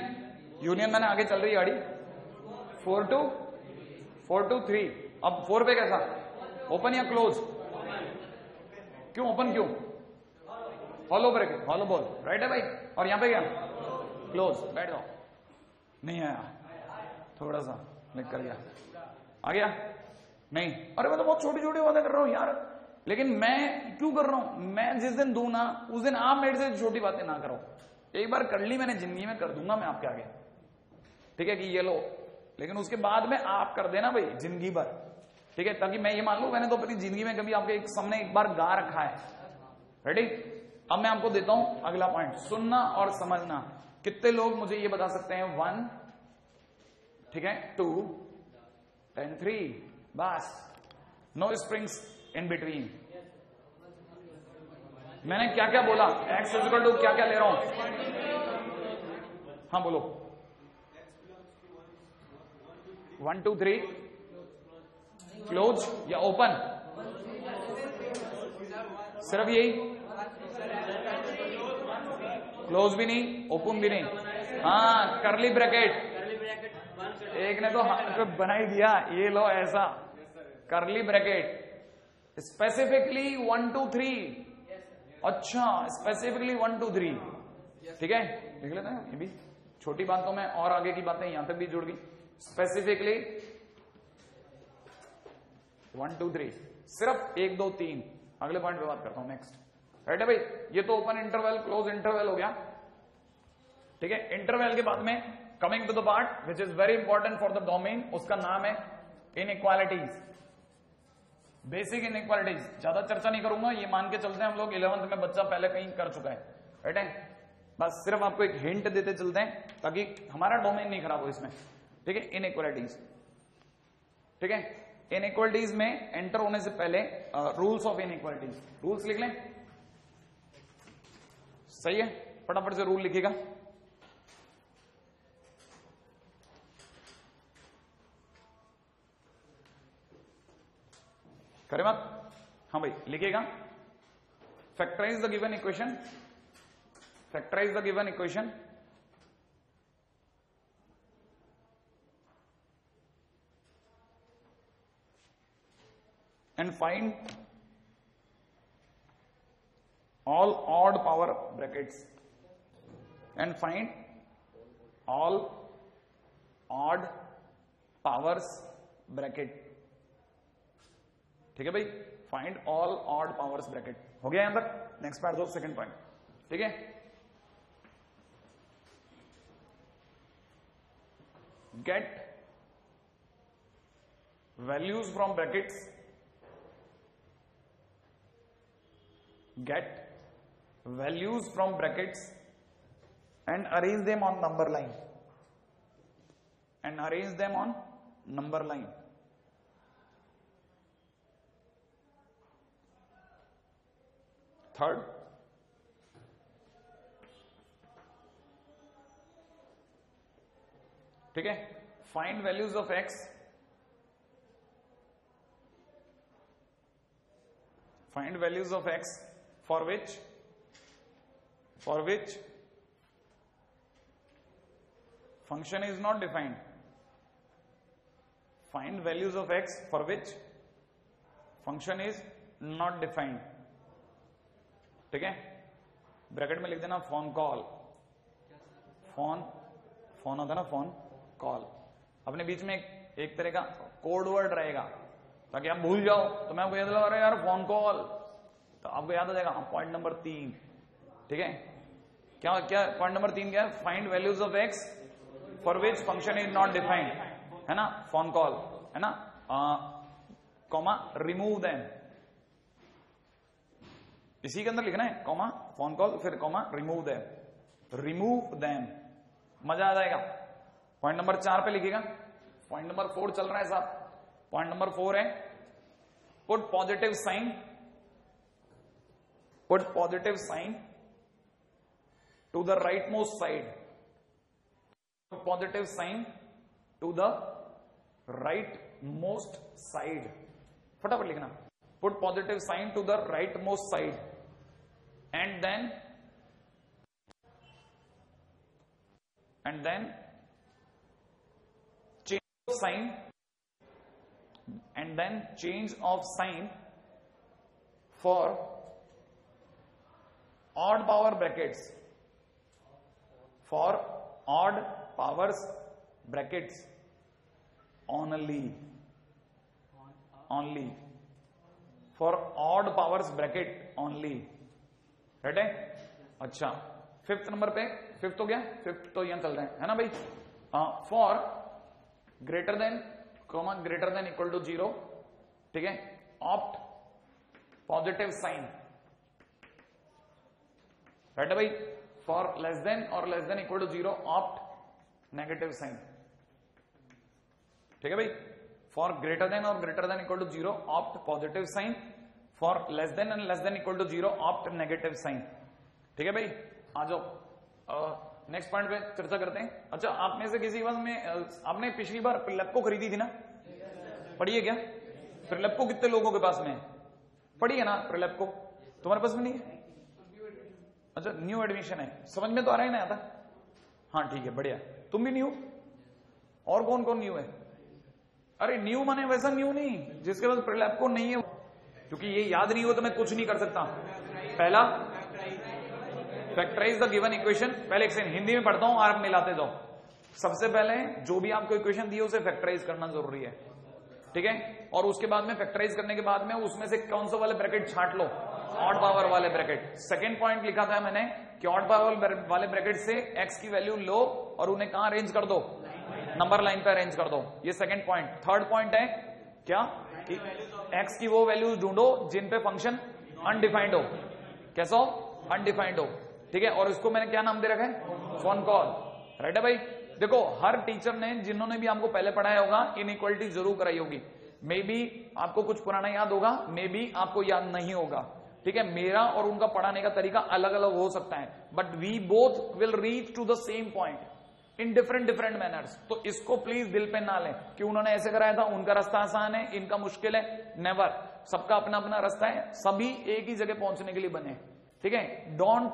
यूनियन मैंने आगे चल रही गाड़ी। Four two four two three अब फोर पे कैसा? ओपन या क्लोज क्यों ओपन क्यों? Hollow break hollow ball right है भाई? और यहाँ पे क्या? क्लोज बैठ जाओ। नहीं आया। थोड़ा सा कर गया। आ। गया नहीं। अरे, मैं तो बहुत छोटी छोटी बातें कर रहा हूँ यार। लेकिन मैं क्यों कर रहा हूँ? मैं जिस दिन दू ना, उस दिन आप मेरे से छोटी बातें ना करो। एक बार कर ली मैंने, ज़िंदगी में कर दूँगा मैं आपके आगे। ठीक है कि ये लो। लेकिन उसके बाद में आप कर देना भाई, ज़िंदगी भर। ठीक है? ताकि मैं ये मान लू, मैंने तो अपनी ज़िंदगी में कभी आपके एक सामने एक बार गा रखा है। रेडी अब मैं आपको देता हूँ अगला पॉइंट सुनना और समझना। कितने लोग मुझे ये बता सकते हैं? वन ठीक है? टू एंड थ्री बस नो स्प्रिंग्स इन बिटवीन मैंने क्या क्या बोला? एक्स इजिकल टू क्या क्या ले रहा हूँ? हाँ बोलो। वन टू थ्री क्लोज या ओपन सिर्फ़ यही? क्लोज भी नहीं ओपन भी नहीं। हाँ करली ब्रैकेट एक ने तो हाथ पे बना ही दिया ये लो ऐसा। Curly bracket specifically one two three अच्छा स्पेसिफिकली वन टू थ्री ठीक है? देख लेते हैं ये भी छोटी बातों में और आगे की बातें यहाँ तक भी जुड़ गई. स्पेसिफिकली वन टू थ्री सिर्फ़ एक, दो, तीन. अगले पॉइंट पे बात करता हूँ नेक्स्ट राइट है भाई? ये तो ओपन इंटरवल क्लोज इंटरवल हो गया. ठीक है? इंटरवल के बाद में coming to the part which is very important for the domain उसका नाम है इनइक्वालिटीज बेसिक इनइक्वालिटीज ज़्यादा चर्चा नहीं करूँगा, ये मान के चलते हैं हम लोग। इलेवंथ में बच्चा पहले कहीं कर चुका है। राइट है बस सिर्फ़ आपको एक हिंट देते चलते हैं, ताकि हमारा डोमेन नहीं खराब हो इसमें। ठीक है? इनइक्वालिटीज ठीक है? इनइक्वालिटीज में एंटर होने से पहले रूल्स ऑफ़ इनइक्वालिटीज रूल्स लिख लें। सही है? फटाफट से रूल लिखेगा करे बात। हाँ भाई, लिखेगा। Factorise the given equation factorise the given equation and find all odd power brackets and find all odd powers bracket ठीक है भाई? Find all odd powers bracket हो गया यहाँ तक नेक्स्ट पार्ट दो सेकेंड पॉइंट ठीक है? Get values from brackets get values from brackets and arrange them on number line and arrange them on number line Third. ठीक है? Find values of x find values of x for which for which function is not defined find values of x for which function is not defined ठीक है? ब्रैकेट में लिख देना फ़ोन कॉल फ़ोन फ़ोन होता है ना फ़ोन कॉल अपने बीच में एक, एक तरह का कोड वर्ड रहेगा। ताकि आप भूल जाओ। तो मैं आपको याद लगा रहा यार फ़ोन कॉल तो आपको याद आ जाएगा पॉइंट नंबर तीन. ठीक है? क्या क्या पॉइंट नंबर तीन क्या है? Find values of x for which function is not defined है ना? फ़ोन कॉल है ना? कॉमा रिमूव देम इसी के अंदर लिखना है कॉमा फ़ोन कॉल फिर comma remove them remove them मज़ा आ जाएगा. पॉइंट नंबर चार पे लिखेगा पॉइंट नंबर फोर चल रहा है साहब. पॉइंट नंबर फोर है. Put positive sign put positive sign to the rightmost side positive sign to the rightmost side फटाफट लिखना. Put positive sign to the right most side. And then and then change of sign and then change of sign for odd power brackets. For odd powers brackets. Only. Only. For odd powers bracket only right है अच्छा। फिफ्थ नंबर पे? फिफ्थ हो गया? फिफ्थ तो यहाँ चल रहे हैं। है ना भाई? For greater than comma greater than equal to zero ठीक है? ऑप्ट पॉजिटिव साइन राइट है भाई? फॉर लेस देन और less than equal to zero opt negative sign ठीक है भाई? फॉर ग्रेटर देन और greater than equal to zero opt positive sign for less than and less than equal to zero opt negative sign ठीक है भाई? आ जाओ। नेक्स्ट पॉइंट पे चर्चा करते हैं। अच्छा आप में से किसी बात में आपने पिछली बार प्रिलेप खरीदी थी ना? पढ़िए क्या? प्रिलेप कितने लोगों के पास में पढ़िए ना प्रिलेप तुम्हारे पास में नहीं है? अच्छा न्यू एडमिशन है। समझ में तो आ रहा है ना आता हाँ ठीक है, बढ़िया। तुम भी न्यू और कौन कौन न्यू है? अरे न्यू माने वैसा न्यू नहीं। जिसके पास प्रिलैप को नहीं है क्योंकि ये याद नहीं हो तो मैं कुछ नहीं कर सकता। पहला फैक्टराइज द गिवन इक्वेशन पहले एक हिंदी में पढ़ता हूँ आप मिलाते जाओ। सबसे पहले जो भी आपको इक्वेशन दी है उसे फैक्टराइज करना ज़रूरी है। ठीक है? और उसके बाद में फैक्टराइज करने के बाद में उसमें से कौन सा वाले ब्रैकेट छाट लो? ऑड पावर वाले ब्रैकेट सेकेंड पॉइंट लिखा था मैंने कि ऑड पावर वाले ब्रैकेट से एक्स की वैल्यू लो और उन्हें कहाँ अरेंज कर दो? नंबर लाइन पे अरेंज कर दो। ये सेकंड पॉइंट थर्ड पॉइंट है, क्या? एक्स की वो वैल्यूज़ ढूंढो, जिन पे फ़ंक्शन अनडिफाइंड हो। कैसा हो? अनडिफाइंड हो। ठीक है? और इसको मैंने क्या नाम दे रखा है? फ़ोन कॉल राइट है भाई? देखो, हर टीचर ने, जिन्होंने भी आपको पहले पढ़ाया होगा इनइक्वलिटी ज़रूर कराई होगी। मे बी आपको कुछ पुराना याद होगा मे बी आपको याद नहीं होगा। ठीक है? मेरा और उनका पढ़ाने का तरीका अलग अलग हो सकता है। But we both will reach to the same point in different different manners तो इसको प्लीज़ दिल पे ना लें। कि उन्होंने ऐसे कराया था, उनका रास्ता आसान है, इनका मुश्किल है। नेवर सबका अपना अपना रास्ता है। सभी एक ही जगह पहुँचने के लिए बने। ठीक है? डोंट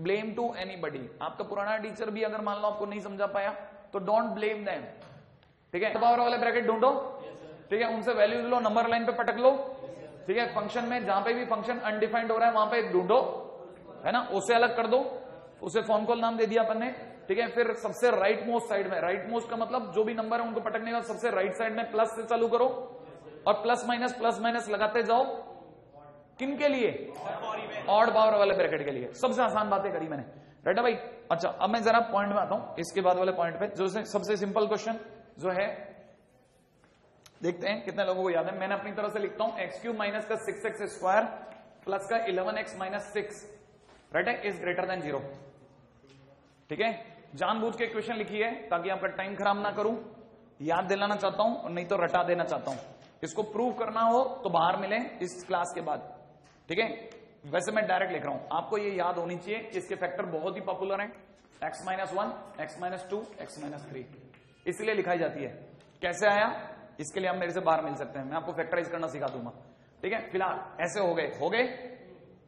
ब्लेम टू एनी आपका पुराना टीचर भी अगर मान लो आपको नहीं समझा पाया तो डोंट ब्लेम देम ठीक है? पावर वाले ब्रैकेट ढूंढो। ठीक है? उनसे वैल्यूज़ लो नंबर लाइन पे पटक लो। ठीक है? फ़ंक्शन में, जहाँ पे भी फ़ंक्शन अनडिफाइंड हो रहा है, वहाँ पे ढूंढो। है ना? उसे अलग कर दो। उसे फ़ोन कॉल नाम दे दिया अपन ने। ठीक है, फिर सबसे राइट मोस्ट साइड में राइट मोस्ट का मतलब जो भी नंबर है उनको पटकने का सबसे राइट साइड में प्लस से चालू करो और प्लस माइनस प्लस माइनस लगाते जाओ किन के लिए? ऑड पावर वाले ब्रैकेट के लिए। सबसे आसान बातें करी मैंने। राइट भाई? अच्छा अब मैं जरा पॉइंट में आता हूँ। इसके बाद वाले पॉइंट पे, जो सबसे सिंपल क्वेश्चन जो है, देखते हैं कितने लोगों को याद है। मैंने अपनी तरफ़ से लिखता हूँ एक्स क्यूब माइनस का सिक्स एक्स स्क्वायर प्लस का eleven x minus six right है? इज़ ग्रेटर देन ज़ीरो ठीक है? जानबूझ के क्वेश्चन लिखी है, ताकि आपका टाइम खराब ना करूँ। याद दिलाना चाहता हूँ, और नहीं तो रटा देना चाहता हूँ। इसको प्रूव करना हो तो बाहर मिले इस क्लास के बाद। ठीक है? वैसे मैं डायरेक्ट लिख रहा हूँ। आपको ये याद होनी चाहिए इसके फैक्टर बहुत ही पॉपुलर हैं। X minus one x minus two x minus three इसलिए लिखाई जाती है। कैसे आया? इसके लिए आप मेरे से बाहर मिल सकते हैं। मैं आपको फैक्टराइज करना सिखा दूँगा। ठीक है? फ़िलहाल ऐसे हो गए। हो गए?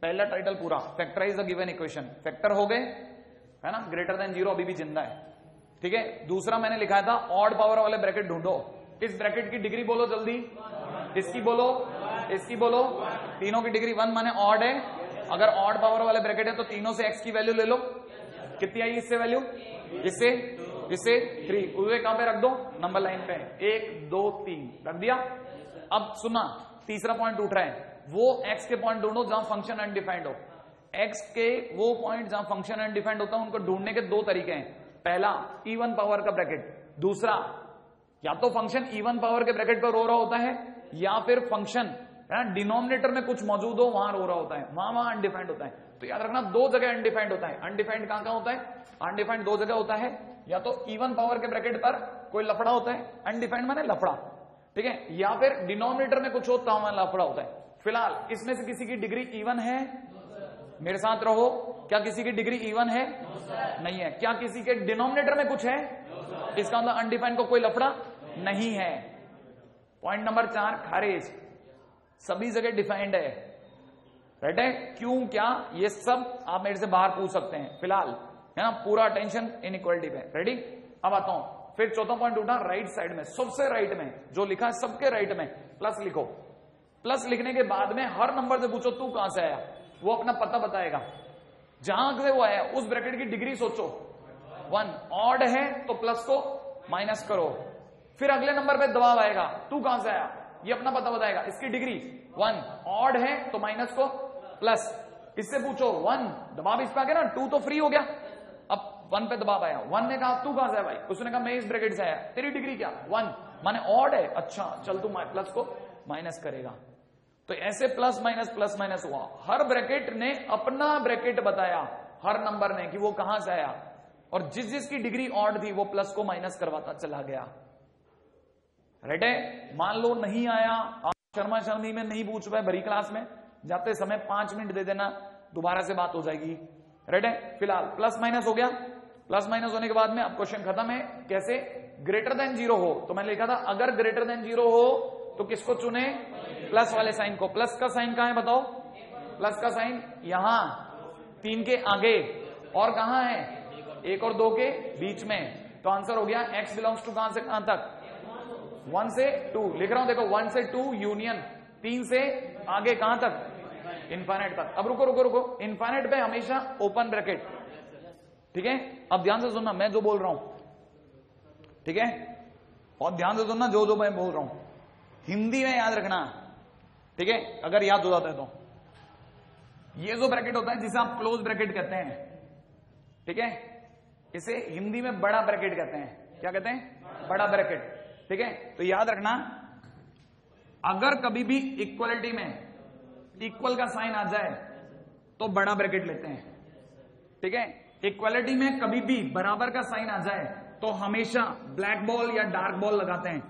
पहला टाइटल पूरा। Factorise the given equation factor हो गए। है ना? ग्रेटर देन ज़ीरो अभी भी ज़िंदा है। ठीक है? दूसरा मैंने लिखा था ऑड पावर वाले ब्रैकेट ढूंढो। इस ब्रैकेट की डिग्री बोलो जल्दी। इसकी बोलो इसकी बोलो। तीनों की डिग्री वन माने ऑड है। अगर ऑड पावर वाले ब्रैकेट है तो तीनों से एक्स की वैल्यू ले लो। कितनी आई इससे वैल्यू इससे इससे थ्री उसे कहाँ पे रख दो? नंबर लाइन पे। एक, दो, तीन। रख दिया? अब सुना तीसरा पॉइंट उठ रहा है। वो एक्स के पॉइंट ढूंढो जहाँ फ़ंक्शन अनडिफाइंड हो। एक्स के वो पॉइंट जहाँ फ़ंक्शन अनडिफाइंड होता है, उनको ढूँढने के दो तरीके हैं। पहला इवन पावर का ब्रैकेट दूसरा, या तो फ़ंक्शन इवन पावर के ब्रैकेट पर रो रहा होता है, या फिर फ़ंक्शन डिनोमिनेटर में कुछ मौजूद हो, वहाँ रो रहा होता है। वहाँ वहाँ अनडिफाइंड होता है। तो याद रखना, दो जगह अनडिफाइंड होता है। अनडिफाइंड कहाँ कहाँ होता है? अनडिफाइंड दो जगह होता है। या तो इवन पावर के ब्रैकेट पर कोई लफड़ा होता है। अनडिफाइंड माने लफड़ा। ठीक है? या फिर डिनोमिनेटर में कुछ होता है लफड़ा होता है। फ़िलहाल, इसमें से किसी की डिग्री इवन है? मेरे साथ रहो। क्या किसी की डिग्री इवन है? no, नहीं है। क्या किसी के डिनोमिनेटर में कुछ है? no, इसका मतलब अनडिफाइंड को कोई लफड़ा no. नहीं है। पॉइंट नंबर चार खारिज सभी जगह डिफाइंड है। राइट है? क्यों क्या? ये सब आप मेरे से बाहर पूछ सकते हैं। फ़िलहाल है ना? पूरा अटेंशन इन इक्वलिटी पे। रेडी अब आता हूँ। फिर चौथा पॉइंट उठा राइट साइड में। सबसे राइट में। जो लिखा है सबके राइट में। प्लस लिखो। प्लस लिखने के बाद में हर नंबर से पूछो तू कहाँ से आया? वो अपना पता बताएगा। जहाँ से वो आया, उस ब्रैकेट की डिग्री सोचो। वन ऑड है तो प्लस को माइनस करो। फिर अगले नंबर पे दबाव आएगा, तू कहाँ से आया? ये अपना पता बताएगा, इसकी डिग्री। वन ऑड है तो माइनस को प्लस इससे पूछो वन दबाव इस पे आ गया ना टू तो फ्री हो गया। अब वन पे दबाव आया। वन ने कहा, तू कहाँ से है भाई? उसने कहा, मैं इस ब्रैकेट से आया। तेरी डिग्री क्या? वन माने ऑड है। अच्छा चल तू प्लस को माइनस करेगा। तो ऐसे प्लस माइनस प्लस माइनस हुआ। हर ब्रैकेट ने अपना ब्रैकेट बताया, हर नंबर ने, कि वो कहाँ से आया। और जिस जिसकी डिग्री ऑड थी, वो प्लस को माइनस करवाता चला गया। रेड है? मान लो नहीं आया, आप शर्मा शर्मी में नहीं पूछ पाए भरी क्लास में, जाते समय पाँच मिनट दे देना, दोबारा से बात हो जाएगी। रेड है? फ़िलहाल प्लस माइनस हो गया। प्लस माइनस होने के बाद में अब क्वेश्चन खत्म है, कैसे? ग्रेटर देन ज़ीरो हो। तो मैंने लिखा था, अगर ग्रेटर देन ज़ीरो हो तो किसको चुने? प्लस वाले साइन को। प्लस का साइन कहाँ है बताओ? प्लस का साइन यहाँ। तीन के आगे। और कहाँ है? एक और दो के बीच में। तो आंसर हो गया एक्स बिलोंग्स टू कहाँ से? कहाँ तक? वन से टू लिख रहा हूँ, देखो वन से टू यूनियन तीन से आगे कहाँ तक? इन्फाइनेट तक। अब रुको रुको रुको। इन्फाइनेट पे हमेशा ओपन ब्रैकेट ठीक है? अब ध्यान से सुनना, मैं जो बोल रहा हूँ। ठीक है? और ध्यान से सुनना, जो जो मैं बोल रहा हूँ। हिंदी में याद रखना। ठीक है? अगर याद हो जाता है तो। ये जो ब्रैकेट होता है, जिसे आप क्लोज ब्रैकेट कहते हैं। ठीक है? इसे हिंदी में बड़ा ब्रैकेट कहते हैं। क्या कहते हैं? बड़ा ब्रैकेट ठीक है? तो याद रखना, अगर कभी भी इक्वलिटी में इक्वल का साइन आ जाए तो बड़ा ब्रैकेट लेते हैं। ठीक है? इक्वलिटी में कभी भी बराबर का साइन आ जाए तो हमेशा ब्लैक बॉल या डार्क बॉल लगाते हैं।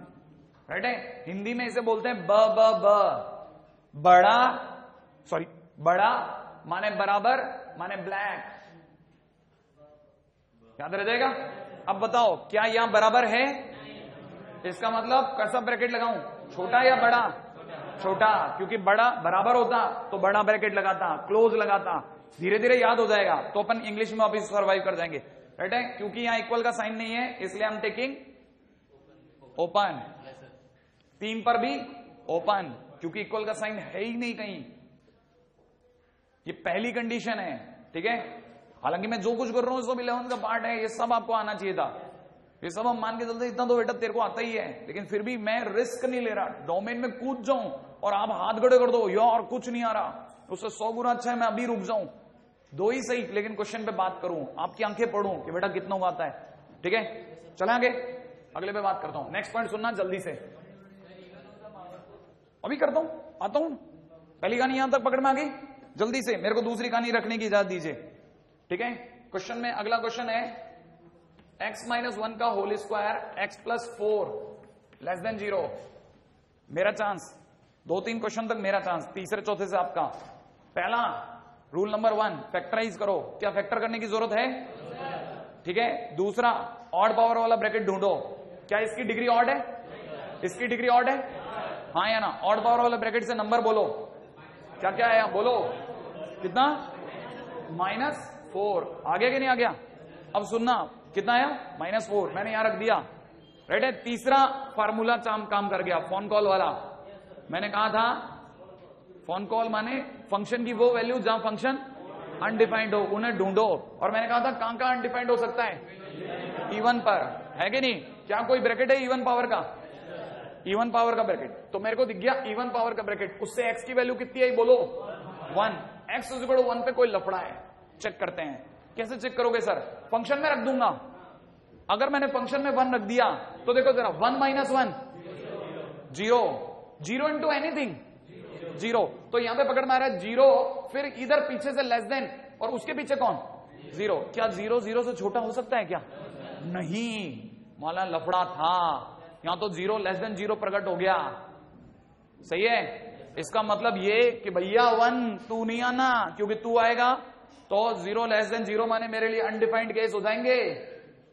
राइट है हिंदी में इसे बोलते हैं ब ब ब। बड़ा सॉरी बड़ा माने बराबर, माने ब्लैक याद रह जाएगा? अब बताओ, क्या यहाँ बराबर है? इसका मतलब कैसा ब्रैकेट लगाऊँ? छोटा या बड़ा? छोटा, क्योंकि बड़ा बराबर होता तो बड़ा ब्रैकेट लगाता क्लोज लगाता। धीरे धीरे याद हो जाएगा तो अपन इंग्लिश में अभी सर्वाइव कर जाएँगे। राइट है क्योंकि यहाँ इक्वल का साइन नहीं है, इसलिए हम टेकिंग ओपन तीन पर भी ओपन, क्योंकि इक्वल का साइन है ही नहीं कहीं। ये पहली कंडीशन है, ठीक है? हालाँकि मैं जो कुछ कर रहा हूँ सब इलेवन का पार्ट है, ये सब आपको आना चाहिए था। ये सब हम मान के चलते इतना तो बेटा तेरे को आता ही है। लेकिन फिर भी मैं रिस्क नहीं ले रहा। डोमेन में कूद जाऊँ और आप हाथ गड़े कर दो, यार, कुछ नहीं आ रहा। उससे सौ गुना अच्छा है, मैं अभी रुक जाऊँ। दो ही सही, लेकिन क्वेश्चन पे बात करूँ। आपकी आँखें पढ़ू कि बेटा कितना आता है, ठीक है? चले आगे। अगले पे बात करता हूँ। नेक्स्ट पॉइंट सुनना जल्दी से। अभी करता हूँ, आता हूँ। पहली कहानी यहाँ तक पकड़ में आ गई? जल्दी से, मेरे को दूसरी कहानी रखने की इजाज़त दीजिए। ठीक है? क्वेश्चन में अगला क्वेश्चन है एक्स माइनस वन का whole square x plus four less than zero मेरा चांस दो तीन क्वेश्चन तक मेरा चांस तीसरे, चौथे से आपका। पहला रूल नंबर वन फैक्टराइज करो। क्या फैक्टर करने की ज़रूरत है? ठीक है? दूसरा ऑड पावर वाला ब्रैकेट ढूंढो। क्या इसकी डिग्री ऑड है? इसकी डिग्री ऑड है? हाँ या ना? ऑड पावर वाला ब्रैकेट से नंबर बोलो। क्या क्या है बोलो। कितना? माइनस फोर आ गया कि नहीं आ गया? अब सुनना। कितना आया माइनस फोर मैंने यहाँ रख दिया। राइट है? तीसरा फार्मूला काम काम कर गया। फ़ोन कॉल वाला। मैंने कहा था फ़ोन कॉल माने फ़ंक्शन की वो वैल्यू जहाँ फ़ंक्शन अनडिफाइंड हो, उन्हें ढूंढो। और मैंने कहा था, कहाँ कहाँ अनडिफाइंड हो सकता है? इवन पर। है कि नहीं? क्या कोई ब्रैकेट है इवन पावर का? इवन पावर का ब्रैकेट तो मेरे को दिख गया इवन पावर का ब्रैकेट उससे एक्स की वैल्यू कितनी आई? बोलो। वन एक्स इक्वल वन पे कोई लफड़ा है। चेक करते हैं। कैसे चेक करोगे सर फ़ंक्शन में रख दूँगा। अगर मैंने फ़ंक्शन में वन रख दिया तो देखो जरा। One minus one zero zero into anything zero तो यहाँ पे पकड़ में आ रहा है ज़ीरो फिर इधर पीछे से लेस देन और उसके पीछे कौन? ज़ीरो क्या ज़ीरो ज़ीरो से छोटा हो सकता है क्या? नहीं। माला लफड़ा था। यहाँ तो ज़ीरो लेस देन ज़ीरो प्रकट हो गया। सही है? इसका मतलब ये कि भैया वन तू नहीं आना, क्योंकि तू आएगा तो ज़ीरो लेस देन ज़ीरो माने मेरे लिए अनडिफाइंड केस हो जाएँगे।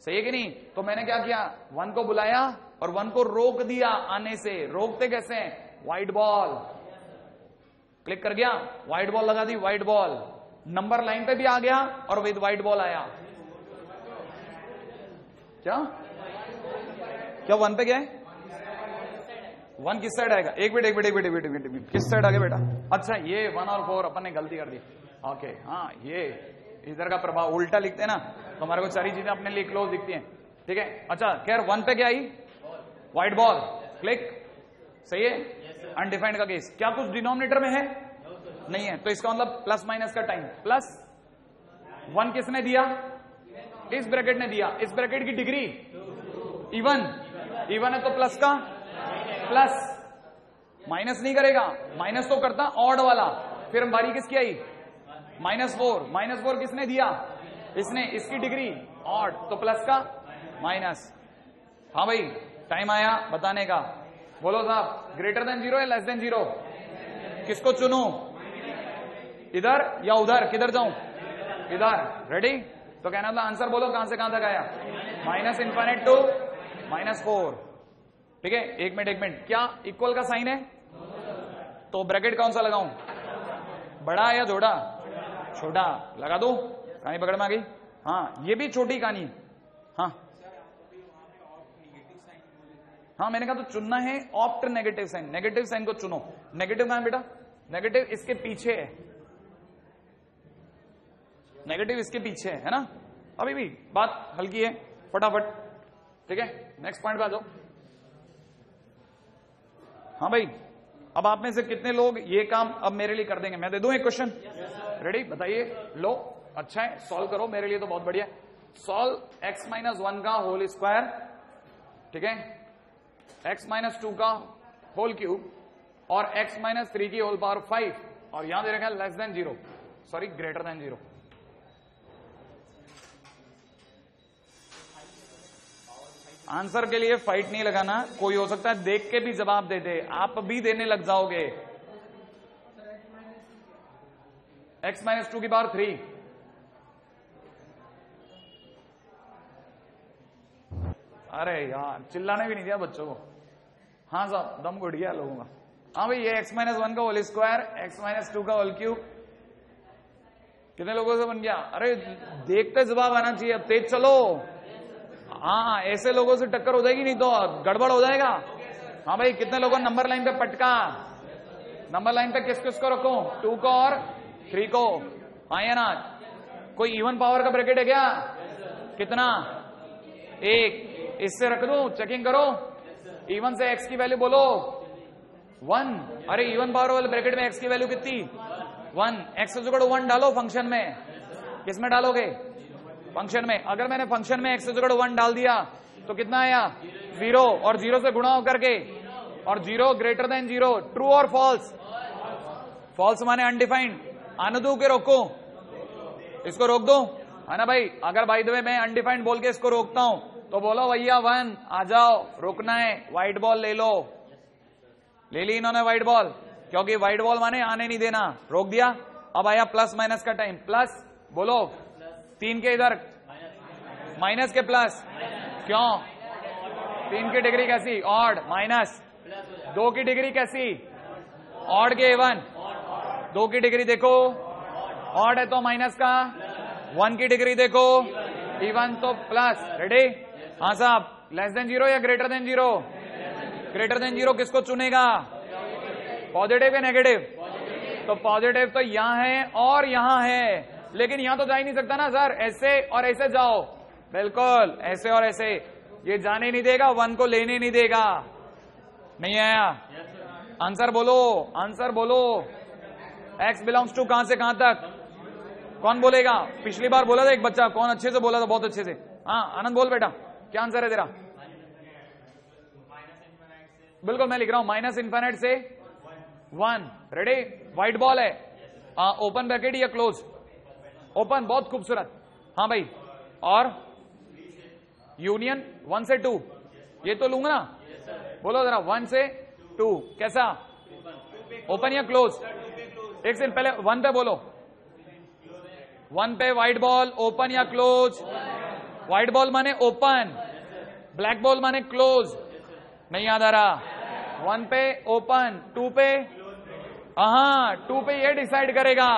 सही है कि नहीं? तो मैंने क्या किया? वन को बुलाया और वन को रोक दिया आने से। रोकते कैसे व्हाइट बॉल क्लिक कर गया? व्हाइट बॉल लगा दी व्हाइट बॉल नंबर लाइन पे भी आ गया और विद व्हाइट बॉल आया। क्या? क्या वन पे क्या है? वन किस साइड आएगा? एक मिनट एक मिनट एक मिनट एक मिनट किस साइड आ गया बेटा? अच्छा ये वन और फोर अपन ने गलती कर दी। ओके हाँ ये इधर का प्रभाव उल्टा लिखते हैं ना तो हमारे को सारी चीज़ें अपने लिए क्लोज दिखती हैं। ठीक है? अच्छा खैर वन पे क्या आई? व्हाइट बॉल क्लिक सही है? अनडिफाइंड का केस क्या कुछ डिनोमिनेटर में है? नहीं है। तो इसका मतलब प्लस माइनस का टाइम प्लस वन किसने दिया? इस ब्रैकेट ने दिया। इस ब्रैकेट की डिग्री इवन इवन है तो प्लस का? प्लस माइनस नहीं करेगा. माइनस तो करता ऑड वाला. फिर हम बारी किसकी आई? माइनस फोर माइनस फोर किसने दिया? इसने. इसकी डिग्री ऑड तो प्लस का? माइनस हाँ भाई टाइम आया बताने का. बोलो साहब ग्रेटर देन ज़ीरो या लेस देन ज़ीरो किसको चुनू? इधर या उधर? किधर जाऊँ? इधर. रेडी तो कहना था आंसर बोलो कहाँ से कहाँ तक आया? Minus infinite to minus four. ठीक है? एक मिनट एक मिनट। क्या इक्वल का साइन है? तो ब्रैकेट कौन सा लगाऊँ? बड़ा या जोड़ा? छोटा। लगा दो? कहानी पकड़ में आ गई? हाँ ये भी छोटी कहानी हाँ। हाँ। मैंने कहा तो चुनना है opt negative sign negative sign को चुनो। नेगेटिव कहाँ बेटा? नेगेटिव इसके पीछे है। नेगेटिव इसके पीछे है ना? अभी भी बात हल्की है, फटाफट। ठीक है? नेक्स्ट पॉइंट पे आ जाओ हाँ भाई, अब आप में से कितने लोग ये काम अब मेरे लिए कर देंगे? मैं दे दूँ एक क्वेश्चन रेडी बताइए। लो अच्छा है सॉल्व करो, मेरे लिए तो बहुत बढ़िया। सॉल्व एक्स माइनस वन का होल स्क्वायर ठीक है? एक्स माइनस टू का होल क्यूब और एक्स माइनस थ्री की होल पावर फाइव और यहाँ दे रखा है less than zero sorry greater than zero answer के लिए फाइट नहीं लगाना, कोई हो सकता है देख के भी जवाब दे दे। आप भी देने लग जाओगे। एक्स माइनस टू की पावर थ्री अरे यार, चिल्लाने भी नहीं दिया बच्चों को। हाँ साहब, दम घुट गया लोगों का। हाँ भाई, ये एक्स माइनस वन का whole square x minus two का होल क्यूब कितने लोगों से बन गया? अरे, देखते जवाब आना चाहिए। अब तेज चलो। हाँ ऐसे लोगों से टक्कर हो जाएगी, नहीं तो गड़बड़ हो जाएगा। हाँ भाई, कितने लोगों नंबर लाइन पे पटका? नंबर लाइन पे किस किस को रखो? टू को और थ्री को। हाँ या ना? कोई इवन पावर का ब्रैकेट है क्या? कितना? एक। इससे रख दू? चेकिंग करो। इवन से एक्स की वैल्यू बोलो। वन अरे इवन पावर वाले ब्रैकेट में एक्स की वैल्यू कितनी? वन एक्स वन डालो फ़ंक्शन में। किसमें डालोगे? फ़ंक्शन में। अगर मैंने फ़ंक्शन में एक्स वन डाल दिया तो कितना आया? ज़ीरो और ज़ीरो से गुणा होकर के। और zero greater than zero true और फॉल्स फॉल्स माने अनडिफाइंड आने दो के रोको। इसको रोक दो? है ना भाई? अगर भाई दवे मैं अनडिफाइंड बोल के इसको रोकता हूँ तो बोलो, भैया वन आ जाओ। रोकना है। व्हाइट बॉल ले लो। ले ली इन्होंने व्हाइट बॉल क्योंकि व्हाइट बॉल माने आने नहीं देना। रोक दिया। अब आया प्लस माइनस का टाइम प्लस बोलो तीन के इधर। माइनस के प्लस। क्यों? तीन की डिग्री कैसी? ऑड। माइनस। दो की डिग्री कैसी? ऑड के वन दो की डिग्री देखो। ऑड है तो माइनस का। वन की डिग्री देखो। इवन तो प्लस। रेडी हाँ साहब। लेस देन ज़ीरो या greater than zero greater than zero किसको चुनेगा? पॉजिटिव या नेगेटिव तो पॉजिटिव तो यहाँ है और यहाँ है। लेकिन यहाँ तो जा ही नहीं सकता ना, सर। ऐसे और ऐसे जाओ। बिल्कुल, ऐसे और ऐसे। ये जाने नहीं देगा, वन को लेने नहीं देगा। नहीं आया? आंसर बोलो आंसर बोलो। एक्स बिलोंग्स टू कहाँ से कहाँ तक? कौन बोलेगा? पिछली बार बोला था एक बच्चा, कौन अच्छे से बोला था, बहुत अच्छे से। हाँ आनंद बोल बेटा, क्या आंसर है तेरा? बिल्कुल, मैं लिख रहा हूँ माइनस इन्फाइनाइट से वन रेडी व्हाइट बॉल है। ओपन ब्रैकेट या क्लोज ओपन, बहुत खूबसूरत। हाँ भाई, और? यूनियन, वन से टू। ये तो लूँगा ना? बोलो जरा, वन से टू, कैसा? ओपन या क्लोज? एक सेकंड, पहले वन पे बोलो। वन पे व्हाइट बॉल ओपन या क्लोज व्हाइट बॉल माने ओपन ब्लैक बॉल माने क्लोज नहीं याद आ रहा। वन पे ओपन टू पे? हाँ टू पे ये डिसाइड करेगा।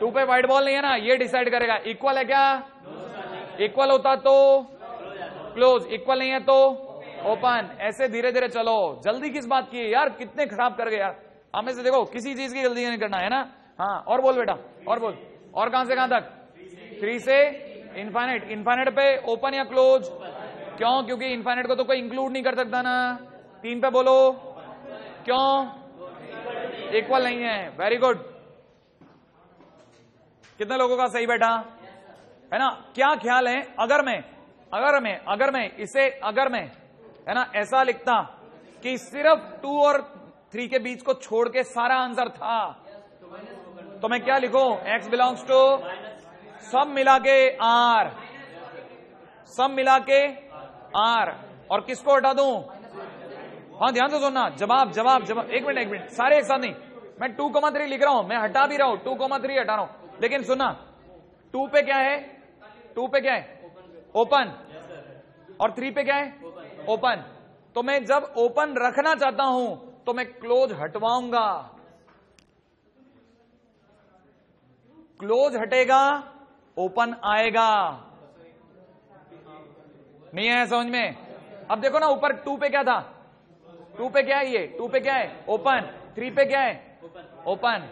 टू पे व्हाइट बॉल नहीं है ना? ये डिसाइड करेगा। इक्वल है क्या? इक्वल होता तो? क्लोज इक्वल नहीं है तो? ओपन ऐसे धीरे धीरे चलो। जल्दी किस बात की? यार, कितने खराब कर गए यार। हमें से देखो, किसी चीज़ की जल्दी नहीं करना, है ना? हाँ और बोल बेटा, और बोल। और कहाँ से, कहाँ तक? थ्री से इन्फाइनेट इन्फाइनेट पे ओपन या क्लोज क्यों? क्योंकि इन्फाइनेट को तो कोई इंक्लूड नहीं कर सकता ना। तीन पे बोलो। क्यों? इक्वल नहीं है। वेरी गुड कितने लोगों का सही बैठा है ना? क्या ख्याल है? अगर मैं अगर मैं अगर मैं, इसे अगर मैं, है ना, ऐसा लिखता कि सिर्फ़ टू और थ्री के बीच को छोड़ के सारा आंसर था तो मैं क्या लिखू? एक्स बिलोंग्स टू सब मिला के आर सब मिला के आर और किसको हटा दू? हाँ ध्यान से सुनना। जवाब जवाब जवाब। एक मिनट एक मिनट। सारे एक साथ नहीं। मैं टू कोमा थ्री लिख रहा हूँ। मैं हटा भी रहा हूँ। टू कोमा थ्री हटा रहा हूँ। लेकिन सुना, टू पे क्या है? टू पे क्या है? ओपन और थ्री पे क्या है? ओपन तो मैं जब ओपन रखना चाहता हूँ तो मैं क्लोज हटवाऊँगा। क्लोज हटेगा ओपन आएगा। नहीं आया समझ में? अब देखो ना, ऊपर टू पे क्या था? टू पे क्या है ये? टू पे क्या है? ओपन थ्री पे क्या है? ओपन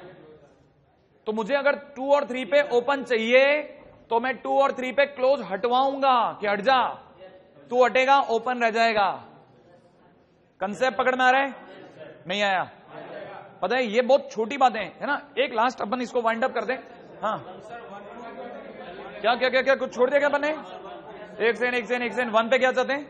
तो मुझे अगर टू और थ्री पे ओपन चाहिए तो मैं टू और थ्री पे क्लोज हटवाऊँगा कि हट जा। तू हटेगा, ओपन रह जाएगा। कंसेप्ट पकड़ में आ रहा है? नहीं आया। पता है, ये बहुत छोटी बातें है ना? एक लास्ट अपन इसको वाइंड अप कर दें हाँ। क्या क्या क्या क्या, कुछ छोड़ दिया क्या बने एक सेकंड एक सेन एक सेकंड वन पे क्या चाहते हैं?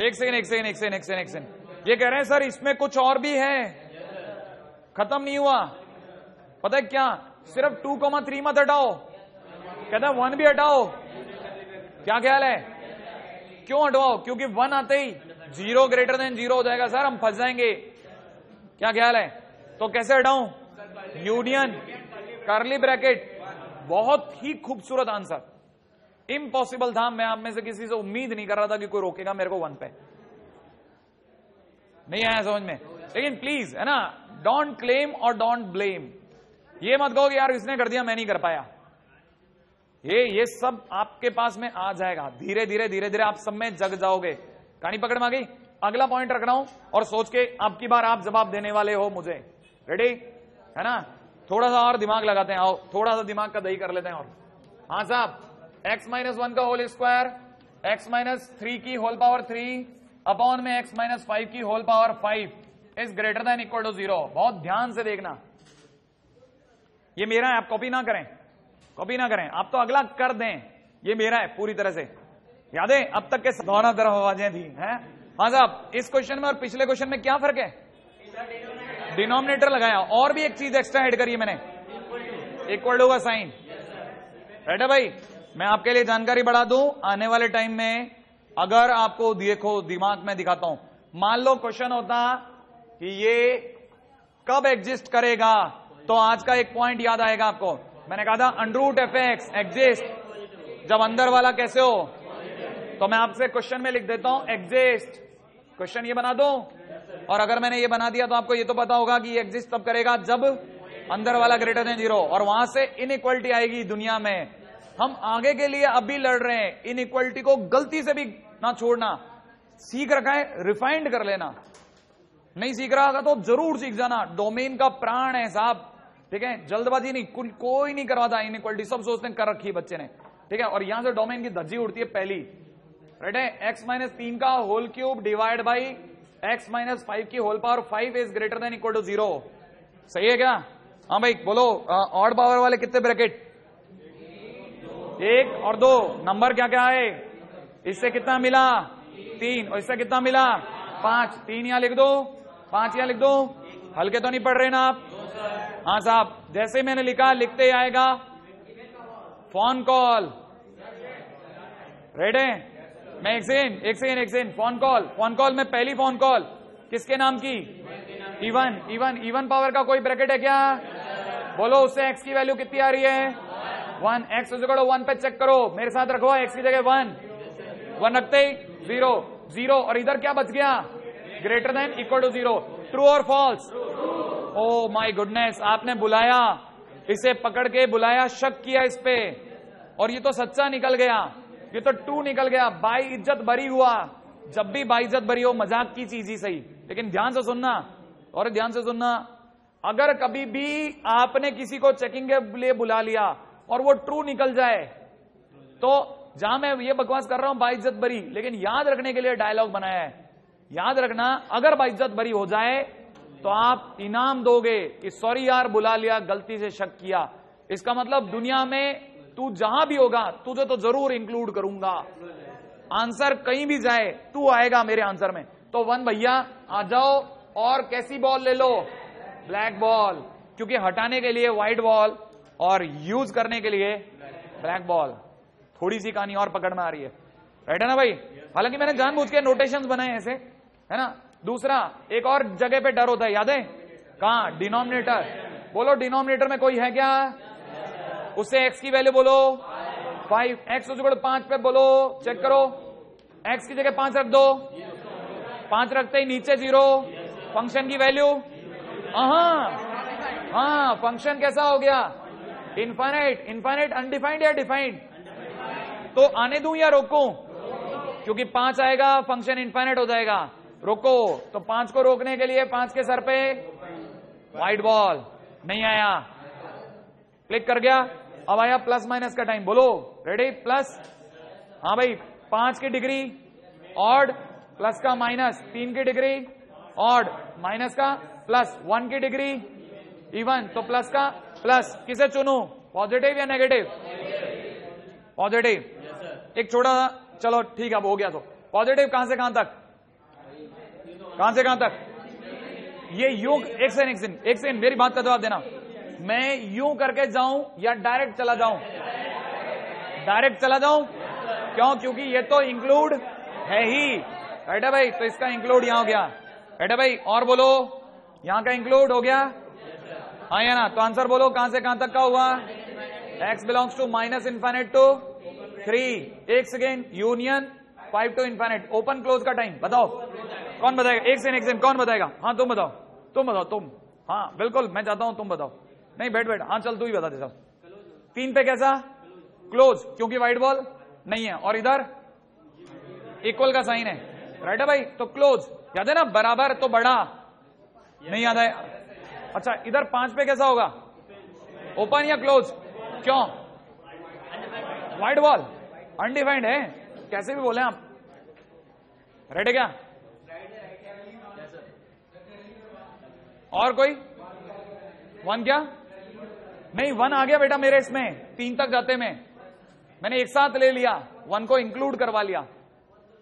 एक सेकंड एक सेकंड एक सेकंड एक सेकंड एक सेकंड ये कह रहे हैं, सर, इसमें कुछ और भी है। खत्म नहीं हुआ। पता है क्या? सिर्फ़ टू कोमा थ्री मत हटाओ। कहता वन भी हटाओ। क्या ख्याल है? क्यों हटवाओ? क्योंकि वन आते ही ज़ीरो ग्रेटर देन ज़ीरो हो जाएगा सर हम फंस जाएँगे। क्या ख्याल है? तो कैसे हटाऊं? यूनियन करली ब्रैकेट बहुत ही खूबसूरत आंसर इम्पॉसिबल था, मैं आप में से किसी से उम्मीद नहीं कर रहा था कि कोई रोकेगा मेरे को वन पे। नहीं आया समझ में। लेकिन प्लीज़ है ना डोंट क्लेम और डोंट ब्लेम ये मत कहो कि यार इसने कर दिया, मैं नहीं कर पाया। ये ये सब आपके पास में आ जाएगा। धीरे धीरे धीरे धीरे आप सब में जग जाओगे। कहानी पकड़ में आ गई? अगला पॉइंट रख रहा हूँ और सोच के आपकी बार आप जवाब देने वाले हो मुझे। रेडी है ना? थोड़ा सा और दिमाग लगाते हैं। आओ, थोड़ा सा दिमाग का दही कर लेते हैं और। हाँ साहब एक्स माइनस वन का whole square x minus three की होल पावर थ्री अपॉन में एक्स माइनस फाइव की whole power five is greater than equal to zero बहुत ध्यान से देखना। ये मेरा है, आप कॉपी ना करें। कॉपी ना करें। आप तो अगला कर दें। ये मेरा है, पूरी तरह से। याद है, अब तक के दोनों तरफ़ आवाज़ें थी, हैं? हाँ साहब, इस क्वेश्चन में और पिछले क्वेश्चन में क्या फ़र्क है? डिनोमिनेटर लगाया। और भी एक चीज़ एक्स्ट्रा ऐड करी मैंने। इक्वल टू का साइन है भाई? मैं आपके लिए जानकारी बढ़ा दूँ। आने वाले टाइम में अगर आपको देखो, दिमाग में दिखाता हूँ। मान लो क्वेश्चन होता कि ये कब एग्जिस्ट करेगा? तो आज का एक पॉइंट याद आएगा आपको। मैंने कहा था अंडरूट एफ़ एक्स एग्जिस्ट जब अंदर वाला कैसे हो? तो मैं आपसे क्वेश्चन में लिख देता हूँ एग्जिस्ट क्वेश्चन ये बना दो। और अगर मैंने ये बना दिया तो आपको ये तो पता होगा कि ये एग्जिस्ट तब करेगा जब अंदर वाला ग्रेटर देन ज़ीरो और वहाँ से इनइक्वलिटी आएगी दुनिया में। हम आगे के लिए अभी लड़ रहे हैं। इनइक्वलिटी को गलती से भी ना छोड़ना। सीख रखा है रिफाइंड कर लेना। नहीं सीख रहा होगा तो ज़रूर सीख जाना। डोमेन का प्राण है साहब। ठीक है? जल्दबाजी नहीं को, कोई नहीं करवाता इनइक्वलिटी सब सोचते हैं कर रखी है बच्चे ने। ठीक है? और यहाँ से डोमेन की धज्जी उड़ती है पहली। राइट है? एक्स माइनस तीन का whole cube divide by x minus five की whole power five is greater than equal to zero सही है क्या? हाँ भाई बोलो ऑड पावर वाले कितने ब्रैकेट एक और दो। नंबर क्या क्या है? इससे कितना मिला? तीन। और इससे कितना मिला? पाँच। तीन यहाँ लिख दो। पाँच यहाँ लिख दो। हल्के तो नहीं पढ़ रहे ना आप? हाँ साहब, जैसे मैंने लिखा, लिखते ही आएगा। Phone call. रेडे मैं एक सेकेंड एक सेकेंड एक second. Phone call. Phone call में पहली फ़ोन कॉल। किसके नाम की? इवन इवन इवन पावर का कोई ब्रैकेट है क्या? बोलो, उससे एक्स की वैल्यू कितनी आ रही है? वन एक्स वन पे चेक करो। मेरे साथ रखो एक्स की जगह वन वन रखते ही ज़ीरो ज़ीरो और इधर क्या बच गया? Greater than equal to zero true और फॉल्स ओ माई गुडनेस आपने बुलाया, इसे पकड़ के बुलाया, शक किया इस पे। और ये तो सच्चा निकल गया, ये तो ट्रू निकल गया। बाई इज़्ज़त बरी हुआ, जब भी बाई इज़्ज़त बरी हो, मज़ाक की चीज़ ही सही। लेकिन ध्यान से सुनना, और ध्यान से सुनना, अगर कभी भी आपने किसी को चेकिंग के लिए बुला लिया, और वो ट्रू निकल जाए तो जहाँ मैं ये बकवास कर रहा हूँ, बाइज्जत बरी लेकिन याद रखने के लिए डायलॉग बनाया है। याद रखना, अगर बाइज्जत बरी हो जाए तो आप इनाम दोगे कि सॉरी यार, बुला लिया, गलती से शक किया। इसका मतलब दुनिया में तू जहाँ भी होगा, तुझे तो ज़रूर इंक्लूड करूँगा। आंसर कहीं भी जाए, तू आएगा मेरे आंसर में। तो वन भैया, आ जाओ और कैसी बॉल ले लो? ब्लैक बॉल क्योंकि हटाने के लिए व्हाइट बॉल और यूज़ करने के लिए ब्लैक बॉल थोड़ी सी कहानी और पकड़ में आ रही है। राइट है ना भाई? हालाँकि मैंने जानबूझ के नोटेशन बनाए ऐसे है ना? दूसरा एक और जगह पे डर होता है याद है? कहा? डिनोमिनेटर बोलो डिनोमिनेटर में कोई है क्या? उससे एक्स की वैल्यू बोलो। फाइव एक्स पाँच पे बोलो। चेक करो। एक्स की जगह पाँच रख दो। पाँच रखते ही नीचे ज़ीरो फ़ंक्शन की वैल्यू हाँ फ़ंक्शन कैसा हो गया? इन्फाइनाइट इन्फाइनाइट अनडिफाइंड या डिफाइंड तो आने दू या रोकू? क्योंकि पाँच आएगा फ़ंक्शन इनफाइनाइट हो जाएगा। रोको तो पाँच को रोकने के लिए पाँच के सर पे व्हाइट बॉल नहीं आया। क्लिक कर गया। अब आया प्लस माइनस का टाइम बोलो रेडी प्लस हाँ भाई, पाँच की डिग्री ऑड प्लस का माइनस तीन की डिग्री ऑड माइनस का प्लस वन की डिग्री इवन तो प्लस का प्लस किसे चुनू? पॉजिटिव या नेगेटिव पॉजिटिव एक छोटा सा, चलो ठीक है, अब हो गया तो। पॉजिटिव कहाँ से कहाँ तक? कहाँ से कहाँ तक? ये यूँ, एक सेकंड एक सेकंड एक सेकंड मेरी बात का जवाब देना। मैं यूँ करके जाऊँ या डायरेक्ट चला जाऊँ? डायरेक्ट चला जाऊँ? क्यों? क्योंकि ये तो इंक्लूड है ही। है भाई? तो इसका इंक्लूड यहाँ हो गया। है भाई? और बोलो। यहाँ का इंक्लूड हो गया। हाँ या ना? तो आंसर बोलो, कहाँ से कहाँ तक का हुआ? X belongs to minus infinite to three एक second union five to infinite open close का टाइम बताओ। कौन बताएगा? एक सेकेंड एक सेकेंड कौन बताएगा? हाँ तुम बताओ। तुम बताओ, तुम। हाँ बिल्कुल, मैं चाहता हूँ तुम बताओ। नहीं, बैठ बैठ। हाँ चल, तू ही बता दे तीन पे कैसा? क्लोज क्योंकि व्हाइट बॉल नहीं है। और इधर? इक्वल का साइन है। राइट है भाई? तो क्लोज याद है ना? बराबर तो बड़ा। नहीं याद है? अच्छा इधर पाँच पे कैसा होगा? ओपन या क्लोज क्यों? व्हाइट बॉल अनडिफाइंड है. कैसे भी बोले आप. रेडी क्या? और कोई? वन क्या? नहीं वन आ गया बेटा मेरे इसमें. तीन तक जाते में. मैंने एक साथ ले लिया. वन को इंक्लूड करवा लिया.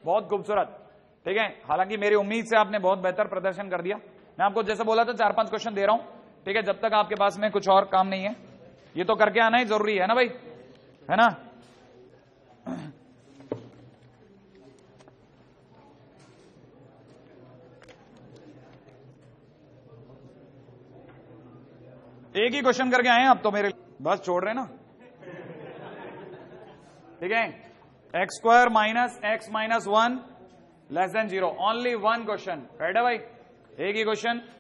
बहुत खूबसूरत. ठीक है? हालाँकि मेरी उम्मीद से आपने बहुत बेहतर प्रदर्शन कर दिया. मैं आपको जैसे बोला था, चार पाँच क्वेश्चन दे रहा हूँ. ठीक है? जब तक आपके पास में कुछ और काम नहीं है. ये तो करके आना ही ज़रूरी है ना भाई? है ना? एक ही क्वेश्चन करके आए हैं तो मेरे बस छोड़ रहे ना? ठीक है? X square minus x minus one less than zero only one question right है भाई? एक ही क्वेश्चन